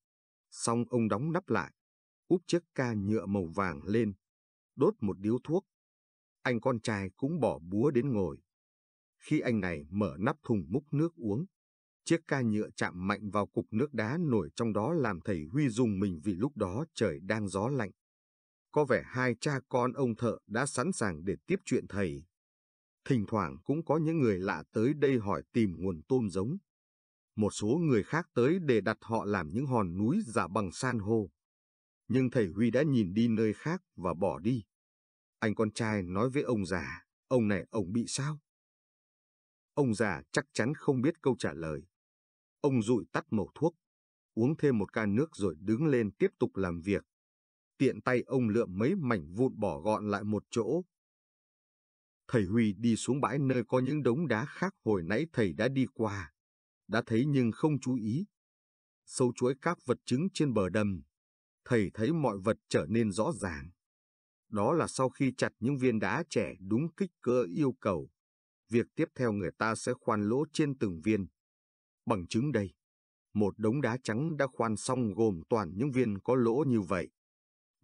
Xong ông đóng nắp lại. Úp chiếc ca nhựa màu vàng lên. Đốt một điếu thuốc. Anh con trai cũng bỏ búa đến ngồi. Khi anh này mở nắp thùng múc nước uống, chiếc ca nhựa chạm mạnh vào cục nước đá nổi trong đó làm thầy Huy dùng mình vì lúc đó trời đang gió lạnh. Có vẻ hai cha con ông thợ đã sẵn sàng để tiếp chuyện thầy. Thỉnh thoảng cũng có những người lạ tới đây hỏi tìm nguồn tôm giống. Một số người khác tới để đặt họ làm những hòn núi giả bằng san hô. Nhưng thầy Huy đã nhìn đi nơi khác và bỏ đi. Anh con trai nói với ông già, ông này ông bị sao? Ông già chắc chắn không biết câu trả lời. Ông rụi tắt mẩu thuốc, uống thêm một ca nước rồi đứng lên tiếp tục làm việc. Tiện tay ông lượm mấy mảnh vụn bỏ gọn lại một chỗ. Thầy Huy đi xuống bãi nơi có những đống đá khác hồi nãy thầy đã đi qua. Đã thấy nhưng không chú ý. Sâu chuỗi các vật chứng trên bờ đầm. Thầy thấy mọi vật trở nên rõ ràng. Đó là sau khi chặt những viên đá trẻ đúng kích cỡ yêu cầu việc tiếp theo người ta sẽ khoan lỗ trên từng viên. Bằng chứng đây, một đống đá trắng đã khoan xong gồm toàn những viên có lỗ như vậy.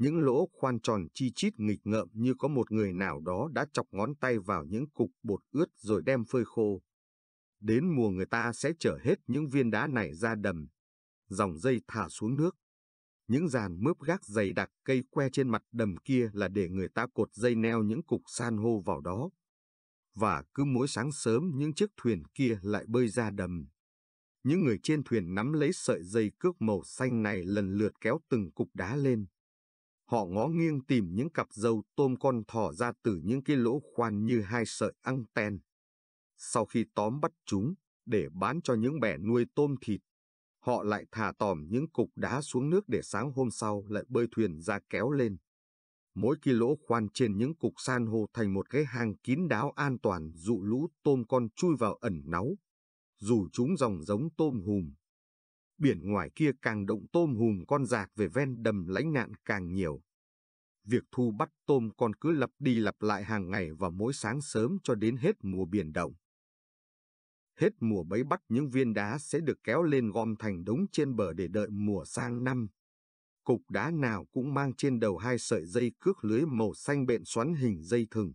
Những lỗ khoan tròn chi chít nghịch ngợm như có một người nào đó đã chọc ngón tay vào những cục bột ướt rồi đem phơi khô. Đến mùa người ta sẽ chở hết những viên đá này ra đầm, dòng dây thả xuống nước. Những dàn mướp gác dày đặc cây que trên mặt đầm kia là để người ta cột dây neo những cục san hô vào đó và cứ mỗi sáng sớm những chiếc thuyền kia lại bơi ra đầm. Những người trên thuyền nắm lấy sợi dây cước màu xanh này lần lượt kéo từng cục đá lên. Họ ngó nghiêng tìm những cặp dâu tôm con thỏ ra từ những cái lỗ khoan như hai sợi anten. Sau khi tóm bắt chúng, để bán cho những bè nuôi tôm thịt, họ lại thả tòm những cục đá xuống nước để sáng hôm sau lại bơi thuyền ra kéo lên mỗi cái lỗ khoan trên những cục san hô thành một cái hang kín đáo an toàn dụ lũ tôm con chui vào ẩn náu, dù chúng dòng giống tôm hùm. Biển ngoài kia càng động tôm hùm con rạc về ven đầm lãnh nạn càng nhiều. Việc thu bắt tôm còn cứ lặp đi lặp lại hàng ngày vào mỗi sáng sớm cho đến hết mùa biển động. Hết mùa bấy bắt những viên đá sẽ được kéo lên gom thành đống trên bờ để đợi mùa sang năm. Cục đá nào cũng mang trên đầu hai sợi dây cước lưới màu xanh bện xoắn hình dây thừng.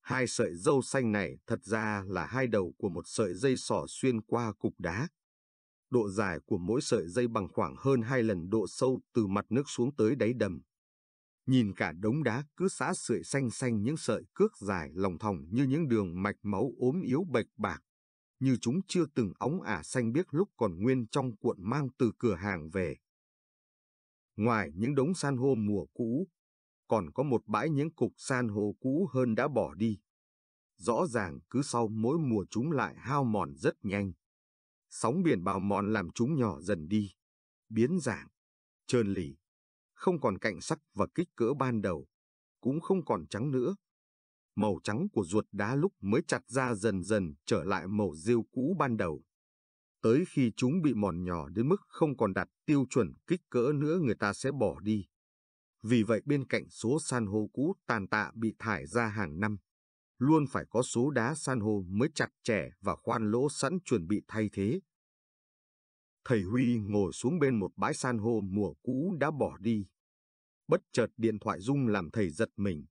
Hai sợi dâu xanh này thật ra là hai đầu của một sợi dây sỏ xuyên qua cục đá. Độ dài của mỗi sợi dây bằng khoảng hơn hai lần độ sâu từ mặt nước xuống tới đáy đầm. Nhìn cả đống đá cứ xã sợi xanh xanh những sợi cước dài lòng thòng như những đường mạch máu ốm yếu bệch bạc, như chúng chưa từng óng ả xanh biếc lúc còn nguyên trong cuộn mang từ cửa hàng về. Ngoài những đống san hô mùa cũ, còn có một bãi những cục san hô cũ hơn đã bỏ đi. Rõ ràng cứ sau mỗi mùa chúng lại hao mòn rất nhanh. Sóng biển bào mòn làm chúng nhỏ dần đi, biến dạng, trơn lì, không còn cạnh sắc và kích cỡ ban đầu, cũng không còn trắng nữa. Màu trắng của ruột đá lúc mới chặt ra dần dần trở lại màu rêu cũ ban đầu. Tới khi chúng bị mòn nhỏ đến mức không còn đạt tiêu chuẩn kích cỡ nữa người ta sẽ bỏ đi. Vì vậy bên cạnh số san hô cũ tàn tạ bị thải ra hàng năm, luôn phải có số đá san hô mới chặt chẽ và khoan lỗ sẵn chuẩn bị thay thế. Thầy Huy ngồi xuống bên một bãi san hô mùa cũ đã bỏ đi. Bất chợt điện thoại rung làm thầy giật mình.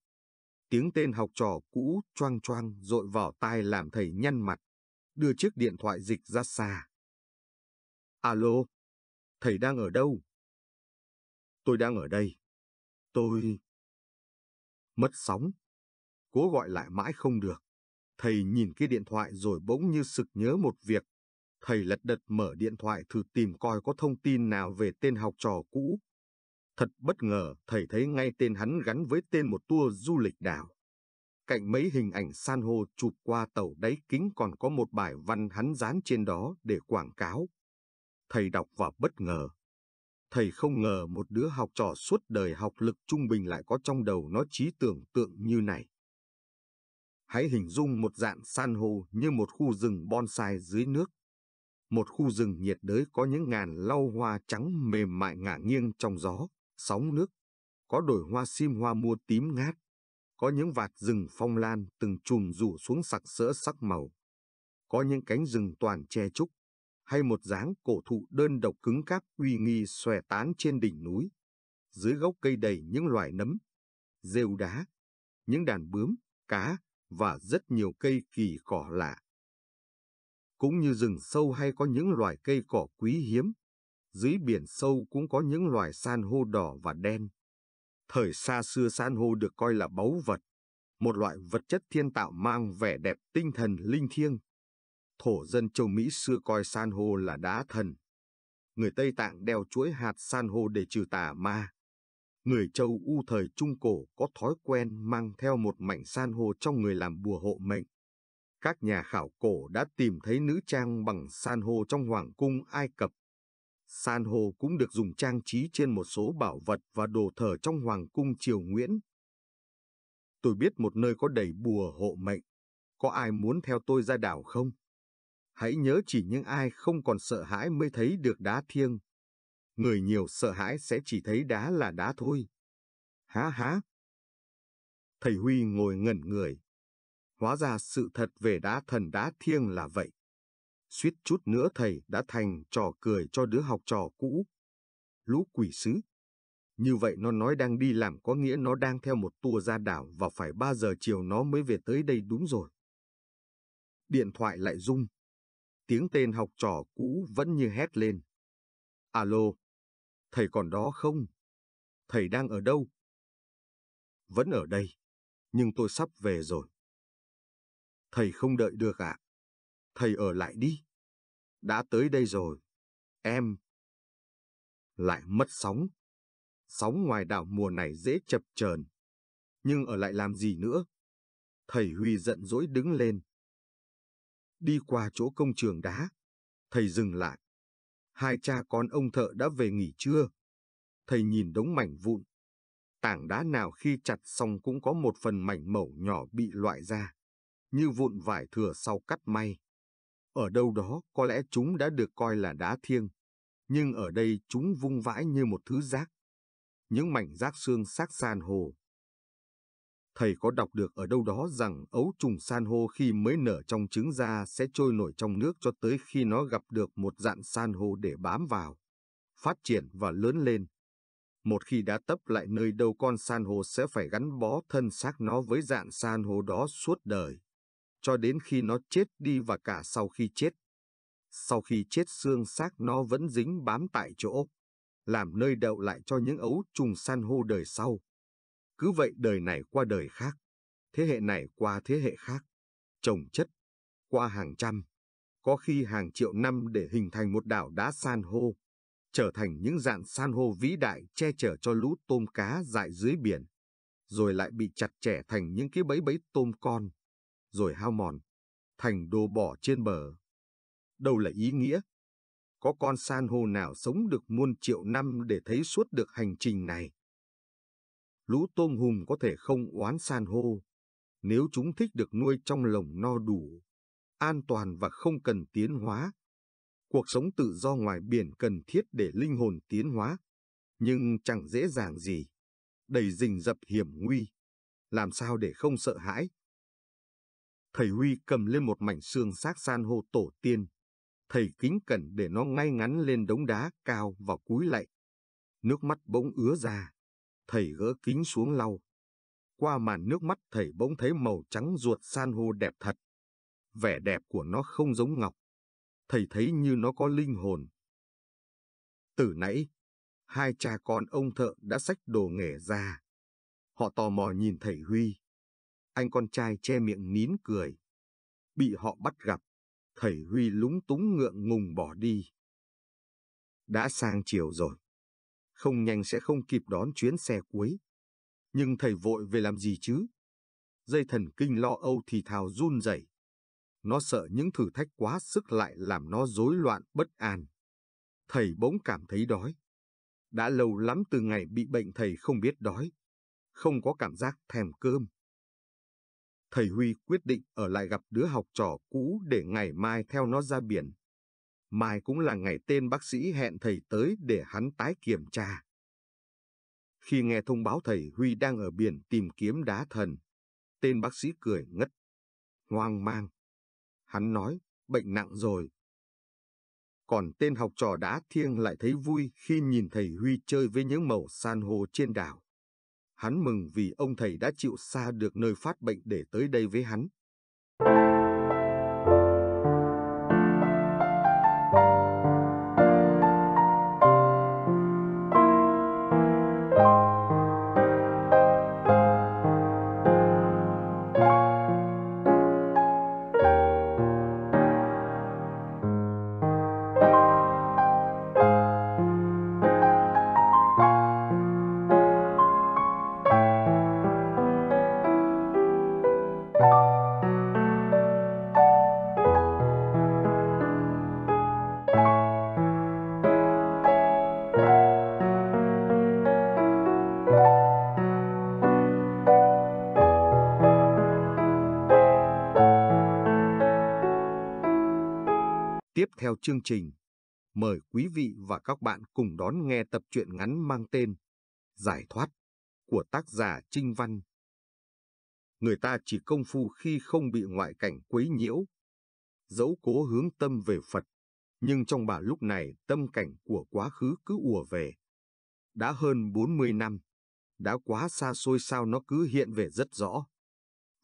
Tiếng tên học trò cũ choang choang rội vào tai làm thầy nhăn mặt, đưa chiếc điện thoại dịch ra xa. Alo, thầy đang ở đâu? Tôi đang ở đây. Tôi... Mất sóng. Cố gọi lại mãi không được. Thầy nhìn cái điện thoại rồi bỗng như sực nhớ một việc. Thầy lật đật mở điện thoại thử tìm coi có thông tin nào về tên học trò cũ. Thật bất ngờ, thầy thấy ngay tên hắn gắn với tên một tour du lịch đảo. Cạnh mấy hình ảnh san hô chụp qua tàu đáy kính còn có một bài văn hắn dán trên đó để quảng cáo. Thầy đọc và bất ngờ. Thầy không ngờ một đứa học trò suốt đời học lực trung bình lại có trong đầu nó trí tưởng tượng như này. Hãy hình dung một dạng san hô như một khu rừng bonsai dưới nước. Một khu rừng nhiệt đới có những ngàn lau hoa trắng mềm mại ngả nghiêng trong gió, sóng nước. Có đồi hoa sim hoa mua tím ngát. Có những vạt rừng phong lan từng chùm rủ xuống sặc sỡ sắc màu. Có những cánh rừng toàn che trúc, hay một dáng cổ thụ đơn độc cứng cáp uy nghi xòe tán trên đỉnh núi. Dưới gốc cây đầy những loài nấm, rêu đá, những đàn bướm, cá và rất nhiều cây kỳ cỏ lạ. Cũng như rừng sâu hay có những loài cây cỏ quý hiếm, dưới biển sâu cũng có những loài san hô đỏ và đen. Thời xa xưa san hô được coi là báu vật, một loại vật chất thiên tạo mang vẻ đẹp tinh thần linh thiêng, thổ dân châu Mỹ xưa coi san hô là đá thần. Người Tây Tạng đeo chuỗi hạt san hô để trừ tà ma. Người châu U thời Trung Cổ có thói quen mang theo một mảnh san hô trong người làm bùa hộ mệnh. Các nhà khảo cổ đã tìm thấy nữ trang bằng san hô trong Hoàng cung, Ai Cập. San hô cũng được dùng trang trí trên một số bảo vật và đồ thờ trong Hoàng cung Triều Nguyễn. Tôi biết một nơi có đầy bùa hộ mệnh. Có ai muốn theo tôi ra đảo không? Hãy nhớ chỉ những ai không còn sợ hãi mới thấy được đá thiêng. Người nhiều sợ hãi sẽ chỉ thấy đá là đá thôi. Há há. Thầy Huy ngồi ngẩn người. Hóa ra sự thật về đá thần đá thiêng là vậy. Suýt chút nữa thầy đã thành trò cười cho đứa học trò cũ. Lũ quỷ sứ. Như vậy nó nói đang đi làm có nghĩa nó đang theo một tour ra đảo và phải 3 giờ chiều nó mới về tới đây đúng rồi. Điện thoại lại rung tiếng tên học trò cũ vẫn như hét lên. Alo, thầy còn đó không? Thầy đang ở đâu? Vẫn ở đây, nhưng tôi sắp về rồi. Thầy không đợi được ạ. À? Thầy ở lại đi. Đã tới đây rồi. Em. Lại mất sóng. Sóng ngoài đảo mùa này dễ chập chờn. Nhưng ở lại làm gì nữa? Thầy Huy giận dỗi đứng lên, Đi qua chỗ công trường đá, thầy dừng lại. Hai cha con ông thợ đã về nghỉ trưa. Thầy nhìn đống mảnh vụn. Tảng đá nào khi chặt xong cũng có một phần mảnh mẩu nhỏ bị loại ra, như vụn vải thừa sau cắt may. Ở đâu đó có lẽ chúng đã được coi là đá thiêng, nhưng ở đây chúng vung vãi như một thứ rác. Những mảnh rác xương xác san hô. Thầy có đọc được ở đâu đó rằng ấu trùng san hô khi mới nở trong trứng ra sẽ trôi nổi trong nước cho tới khi nó gặp được một dạng san hô để bám vào, phát triển và lớn lên. Một khi đã tấp lại nơi đâu con san hô sẽ phải gắn bó thân xác nó với dạng san hô đó suốt đời, cho đến khi nó chết đi và cả sau khi chết. Sau khi chết xương xác nó vẫn dính bám tại chỗ, làm nơi đậu lại cho những ấu trùng san hô đời sau. Cứ vậy đời này qua đời khác, thế hệ này qua thế hệ khác, trồng chất, qua hàng trăm, có khi hàng triệu năm để hình thành một đảo đá san hô trở thành những dạng san hô vĩ đại che chở cho lũ tôm cá dại dưới biển, rồi lại bị chặt chẻ thành những cái bẫy bẫy tôm con, rồi hao mòn, thành đồ bỏ trên bờ. Đâu là ý nghĩa? Có con san hô nào sống được muôn triệu năm để thấy suốt được hành trình này? Lũ tôm hùm có thể không oán san hô, nếu chúng thích được nuôi trong lồng no đủ, an toàn và không cần tiến hóa Cuộc sống tự do ngoài biển cần thiết để linh hồn tiến hóa, nhưng chẳng dễ dàng gì, đầy rình rập hiểm nguy. Làm sao để không sợ hãi? Thầy Huy cầm lên một mảnh xương xác san hô tổ tiên. Thầy kính cẩn để nó ngay ngắn lên đống đá cao và cúi lạy. Nước mắt bỗng ứa ra. Thầy gỡ kính xuống lau. Qua màn nước mắt thầy bỗng thấy màu trắng ruột san hô đẹp thật. Vẻ đẹp của nó không giống ngọc, thầy thấy như nó có linh hồn. Từ nãy, hai cha con ông thợ đã xách đồ nghề ra. Họ tò mò nhìn thầy Huy. Anh con trai che miệng nín cười. Bị họ bắt gặp, thầy Huy lúng túng ngượng ngùng bỏ đi. Đã sang chiều rồi. Không nhanh sẽ không kịp đón chuyến xe cuối. Nhưng thầy vội về làm gì chứ? Dây thần kinh lo âu thì thào run rẩy. Nó sợ những thử thách quá sức lại làm nó rối loạn bất an. Thầy bỗng cảm thấy đói. Đã lâu lắm từ ngày bị bệnh thầy không biết đói. Không có cảm giác thèm cơm. Thầy Huy quyết định ở lại gặp đứa học trò cũ để ngày mai theo nó ra biển. Mai cũng là ngày tên bác sĩ hẹn thầy tới để hắn tái kiểm tra. Khi nghe thông báo thầy Huy đang ở biển tìm kiếm đá thần, tên bác sĩ cười ngất, hoang mang. Hắn nói, bệnh nặng rồi. Còn tên học trò đá thiêng lại thấy vui khi nhìn thầy Huy chơi với những màu san hô trên đảo. Hắn mừng vì ông thầy đã chịu xa được nơi phát bệnh để tới đây với hắn. Theo chương trình, mời quý vị và các bạn cùng đón nghe tập truyện ngắn mang tên Giải thoát của tác giả Trinh Văn. Người ta chỉ công phu khi không bị ngoại cảnh quấy nhiễu, dẫu cố hướng tâm về Phật, nhưng trong bà lúc này tâm cảnh của quá khứ cứ ùa về. Đã hơn 40 năm, đã quá xa xôi sao nó cứ hiện về rất rõ.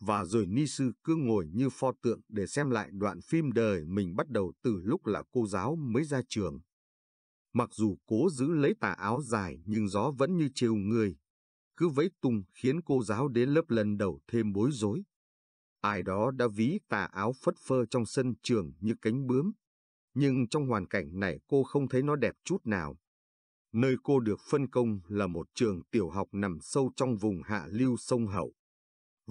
Và rồi Ni Sư cứ ngồi như pho tượng để xem lại đoạn phim đời mình bắt đầu từ lúc là cô giáo mới ra trường. Mặc dù cố giữ lấy tà áo dài nhưng gió vẫn như trêu người. Cứ vẫy tung khiến cô giáo đến lớp lần đầu thêm bối rối. Ai đó đã ví tà áo phất phơ trong sân trường như cánh bướm. Nhưng trong hoàn cảnh này cô không thấy nó đẹp chút nào. Nơi cô được phân công là một trường tiểu học nằm sâu trong vùng hạ lưu sông Hậu.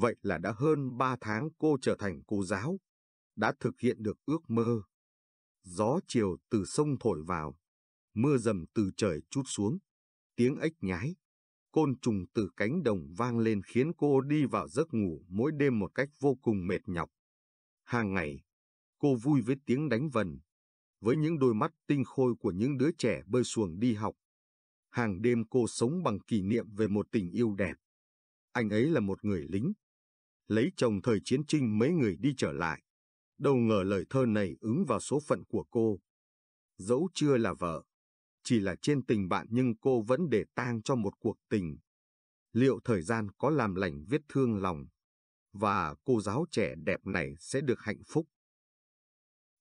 Vậy là đã hơn ba tháng cô trở thành cô giáo, đã thực hiện được ước mơ. Gió chiều từ sông thổi vào, mưa dầm từ trời chút xuống, tiếng ếch nhái, côn trùng từ cánh đồng vang lên khiến cô đi vào giấc ngủ mỗi đêm một cách vô cùng mệt nhọc. Hàng ngày, cô vui với tiếng đánh vần, với những đôi mắt tinh khôi của những đứa trẻ bơi xuồng đi học. Hàng đêm cô sống bằng kỷ niệm về một tình yêu đẹp. Anh ấy là một người lính. Lấy chồng thời chiến tranh mấy người đi trở lại. Đâu ngờ lời thơ này ứng vào số phận của cô. Dẫu chưa là vợ, chỉ là trên tình bạn nhưng cô vẫn để tang cho một cuộc tình. Liệu thời gian có làm lành vết thương lòng? Và cô giáo trẻ đẹp này sẽ được hạnh phúc.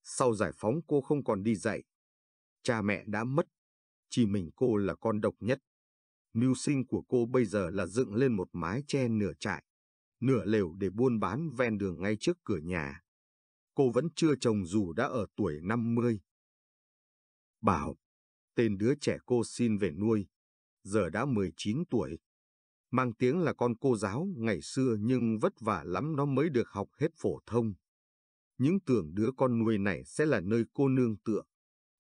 Sau giải phóng cô không còn đi dạy. Cha mẹ đã mất. Chỉ mình cô là con độc nhất. Mưu sinh của cô bây giờ là dựng lên một mái che nửa trại, nửa lều để buôn bán ven đường ngay trước cửa nhà. Cô vẫn chưa chồng dù đã ở tuổi 50. Bảo, tên đứa trẻ cô xin về nuôi, giờ đã 19 tuổi. Mang tiếng là con cô giáo ngày xưa nhưng vất vả lắm nó mới được học hết phổ thông. Những tưởng đứa con nuôi này sẽ là nơi cô nương tựa.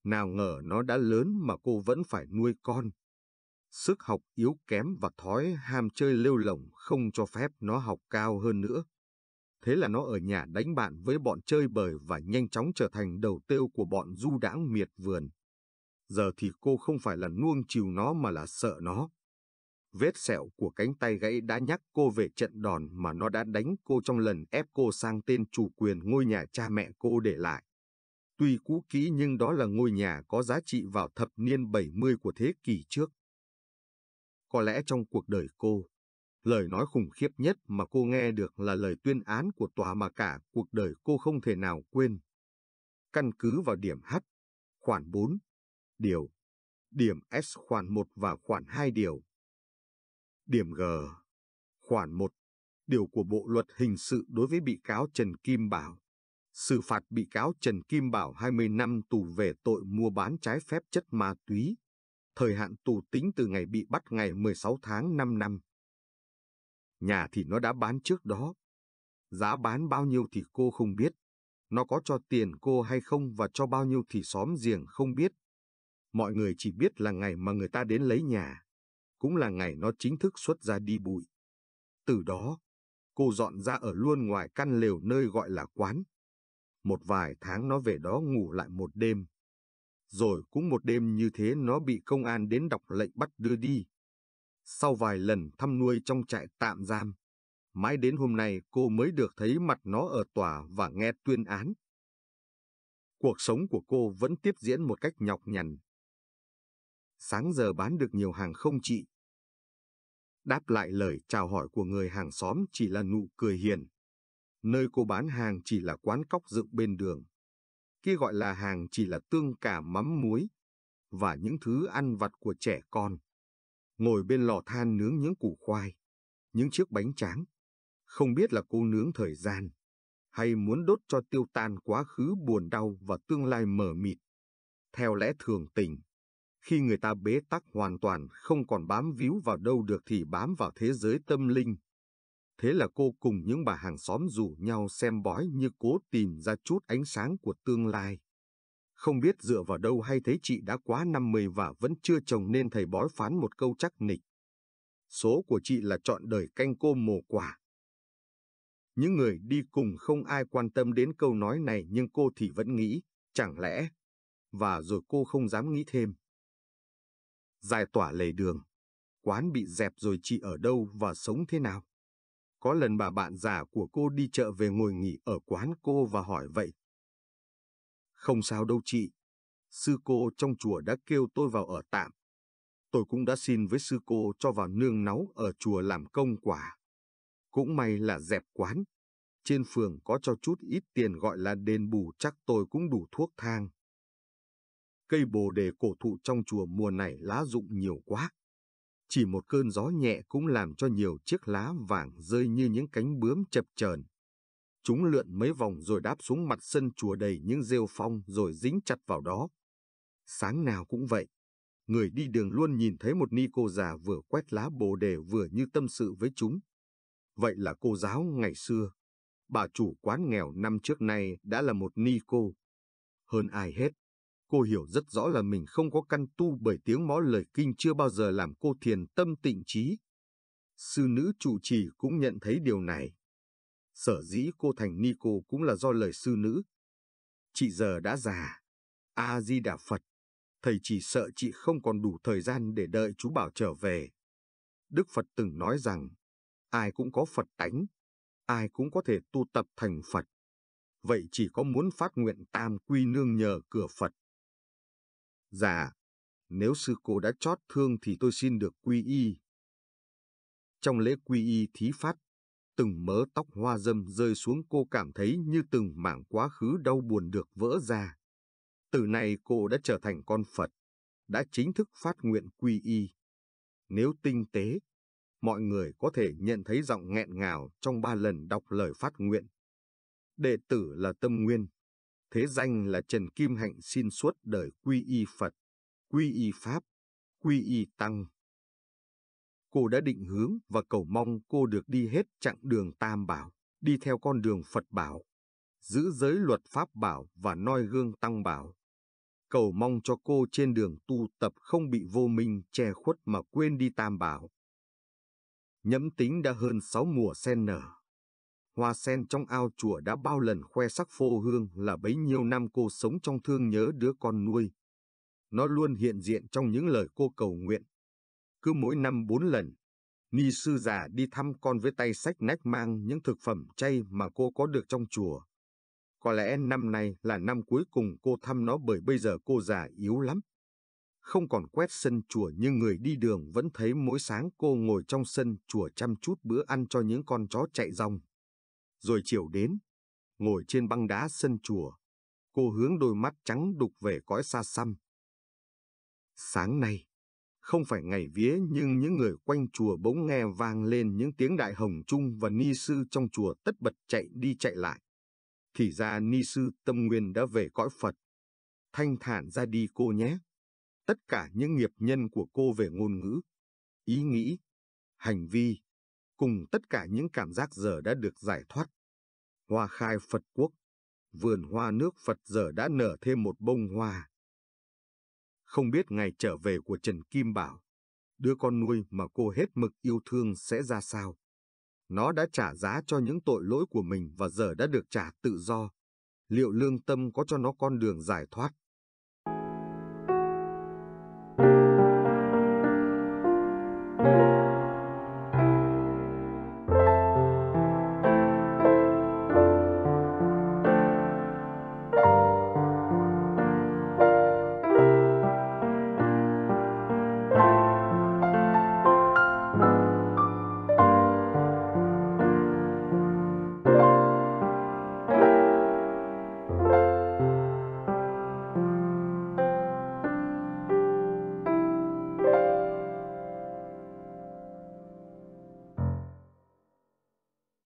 Nào ngờ nó đã lớn mà cô vẫn phải nuôi con. Sức học yếu kém và thói ham chơi lêu lỏng không cho phép nó học cao hơn nữa. Thế là nó ở nhà đánh bạn với bọn chơi bời và nhanh chóng trở thành đầu tiêu của bọn du đãng miệt vườn. Giờ thì cô không phải là nuông chiều nó mà là sợ nó. Vết sẹo của cánh tay gãy đã nhắc cô về trận đòn mà nó đã đánh cô trong lần ép cô sang tên chủ quyền ngôi nhà cha mẹ cô để lại. Tuy cũ kỹ nhưng đó là ngôi nhà có giá trị vào thập niên 70 của thế kỷ trước. Có lẽ trong cuộc đời cô, lời nói khủng khiếp nhất mà cô nghe được là lời tuyên án của tòa mà cả cuộc đời cô không thể nào quên. Căn cứ vào điểm H, khoản 4, điều, điểm S khoản 1 và khoản 2 điều. Điểm G, khoản 1, điều của Bộ Luật Hình sự đối với bị cáo Trần Kim Bảo. Xử phạt bị cáo Trần Kim Bảo 20 năm tù về tội mua bán trái phép chất ma túy. Thời hạn tù tính từ ngày bị bắt ngày 16 tháng 5 năm. Nhà thì nó đã bán trước đó. Giá bán bao nhiêu thì cô không biết. Nó có cho tiền cô hay không và cho bao nhiêu thì xóm giềng không biết. Mọi người chỉ biết là ngày mà người ta đến lấy nhà cũng là ngày nó chính thức xuất ra đi bụi. Từ đó, cô dọn ra ở luôn ngoài căn lều nơi gọi là quán. Một vài tháng nó về đó ngủ lại một đêm. Rồi cũng một đêm như thế nó bị công an đến đọc lệnh bắt đưa đi. Sau vài lần thăm nuôi trong trại tạm giam, mãi đến hôm nay cô mới được thấy mặt nó ở tòa và nghe tuyên án. Cuộc sống của cô vẫn tiếp diễn một cách nhọc nhằn, sáng giờ bán được nhiều hàng không chị? Đáp lại lời chào hỏi của người hàng xóm chỉ là nụ cười hiền. Nơi cô bán hàng chỉ là quán cóc dựng bên đường. Kia gọi là hàng chỉ là tương cả mắm muối và những thứ ăn vặt của trẻ con. Ngồi bên lò than nướng những củ khoai, những chiếc bánh tráng. Không biết là cô nướng thời gian, hay muốn đốt cho tiêu tan quá khứ buồn đau và tương lai mờ mịt. Theo lẽ thường tình, khi người ta bế tắc hoàn toàn không còn bám víu vào đâu được thì bám vào thế giới tâm linh. Thế là cô cùng những bà hàng xóm rủ nhau xem bói như cố tìm ra chút ánh sáng của tương lai. Không biết dựa vào đâu hay thấy chị đã quá 50 và vẫn chưa chồng nên thầy bói phán một câu chắc nịch. Số của chị là chọn đời canh cô mồ quả. Những người đi cùng không ai quan tâm đến câu nói này nhưng cô thì vẫn nghĩ, chẳng lẽ? Và rồi cô không dám nghĩ thêm dài tỏa lề đường. Quán bị dẹp rồi chị ở đâu và sống thế nào? Có lần bà bạn già của cô đi chợ về ngồi nghỉ ở quán cô và hỏi vậy. Không sao đâu chị. Sư cô trong chùa đã kêu tôi vào ở tạm. Tôi cũng đã xin với sư cô cho vào nương náu ở chùa làm công quả. Cũng may là dẹp quán. Trên phường có cho chút ít tiền gọi là đền bù chắc tôi cũng đủ thuốc thang. Cây bồ đề cổ thụ trong chùa mùa này lá rụng nhiều quá. Chỉ một cơn gió nhẹ cũng làm cho nhiều chiếc lá vàng rơi như những cánh bướm chập chờn. Chúng lượn mấy vòng rồi đáp xuống mặt sân chùa đầy những rêu phong rồi dính chặt vào đó. Sáng nào cũng vậy. Người đi đường luôn nhìn thấy một ni cô già vừa quét lá bồ đề vừa như tâm sự với chúng. Vậy là cô giáo ngày xưa. Bà chủ quán nghèo năm trước nay đã là một ni cô. Hơn ai hết, Cô hiểu rất rõ là mình không có căn tu bởi tiếng mó lời kinh chưa bao giờ làm cô thiền tâm tịnh trí. Sư nữ trụ trì cũng nhận thấy điều này. Sở dĩ cô thành ni cô cũng là do lời sư nữ. Chị giờ đã già, A-di-đà Phật, thầy chỉ sợ chị không còn đủ thời gian để đợi chú Bảo trở về. Đức Phật từng nói rằng, ai cũng có Phật tánh, ai cũng có thể tu tập thành Phật. Vậy chỉ có muốn phát nguyện tam quy nương nhờ cửa Phật. Dạ, nếu sư cô đã chót thương thì tôi xin được quy y. Trong lễ quy y thí phát, từng mớ tóc hoa dâm rơi xuống cô cảm thấy như từng mảng quá khứ đau buồn được vỡ ra. Từ nay cô đã trở thành con Phật, đã chính thức phát nguyện quy y. Nếu tinh tế, mọi người có thể nhận thấy giọng nghẹn ngào trong ba lần đọc lời phát nguyện. Đệ tử là Tâm Nguyên, thế danh là Trần Kim Hạnh xin suốt đời quy y Phật, quy y Pháp, quy y Tăng. Cô đã định hướng và cầu mong cô được đi hết chặng đường Tam Bảo, đi theo con đường Phật Bảo, giữ giới luật Pháp Bảo và noi gương Tăng Bảo. Cầu mong cho cô trên đường tu tập không bị vô minh che khuất mà quên đi Tam Bảo. Nhẫm tính đã hơn sáu mùa sen nở. Hoa sen trong ao chùa đã bao lần khoe sắc phô hương là bấy nhiêu năm cô sống trong thương nhớ đứa con nuôi. Nó luôn hiện diện trong những lời cô cầu nguyện. Cứ mỗi năm bốn lần, Ni sư già đi thăm con với tay sách nách mang những thực phẩm chay mà cô có được trong chùa. Có lẽ năm nay là năm cuối cùng cô thăm nó bởi bây giờ cô già yếu lắm không còn quét sân chùa nhưng người đi đường vẫn thấy mỗi sáng cô ngồi trong sân chùa chăm chút bữa ăn cho những con chó chạy rong. Rồi chiều đến, ngồi trên băng đá sân chùa, cô hướng đôi mắt trắng đục về cõi xa xăm. Sáng nay, không phải ngày vía nhưng những người quanh chùa bỗng nghe vang lên những tiếng đại hồng trung và ni sư trong chùa tất bật chạy đi chạy lại. Thì ra ni sư tâm nguyên đã về cõi Phật. Thanh thản ra đi cô nhé tất cả những nghiệp nhân của cô về ngôn ngữ, ý nghĩ, hành vi, cùng tất cả những cảm giác giờ đã được giải thoát. Hoa khai Phật quốc, vườn hoa nước Phật giờ đã nở thêm một bông hoa. Không biết ngày trở về của Trần Kim Bảo, đứa con nuôi mà cô hết mực yêu thương sẽ ra sao. Nó đã trả giá cho những tội lỗi của mình và giờ đã được trả tự do. Liệu lương tâm có cho nó con đường giải thoát?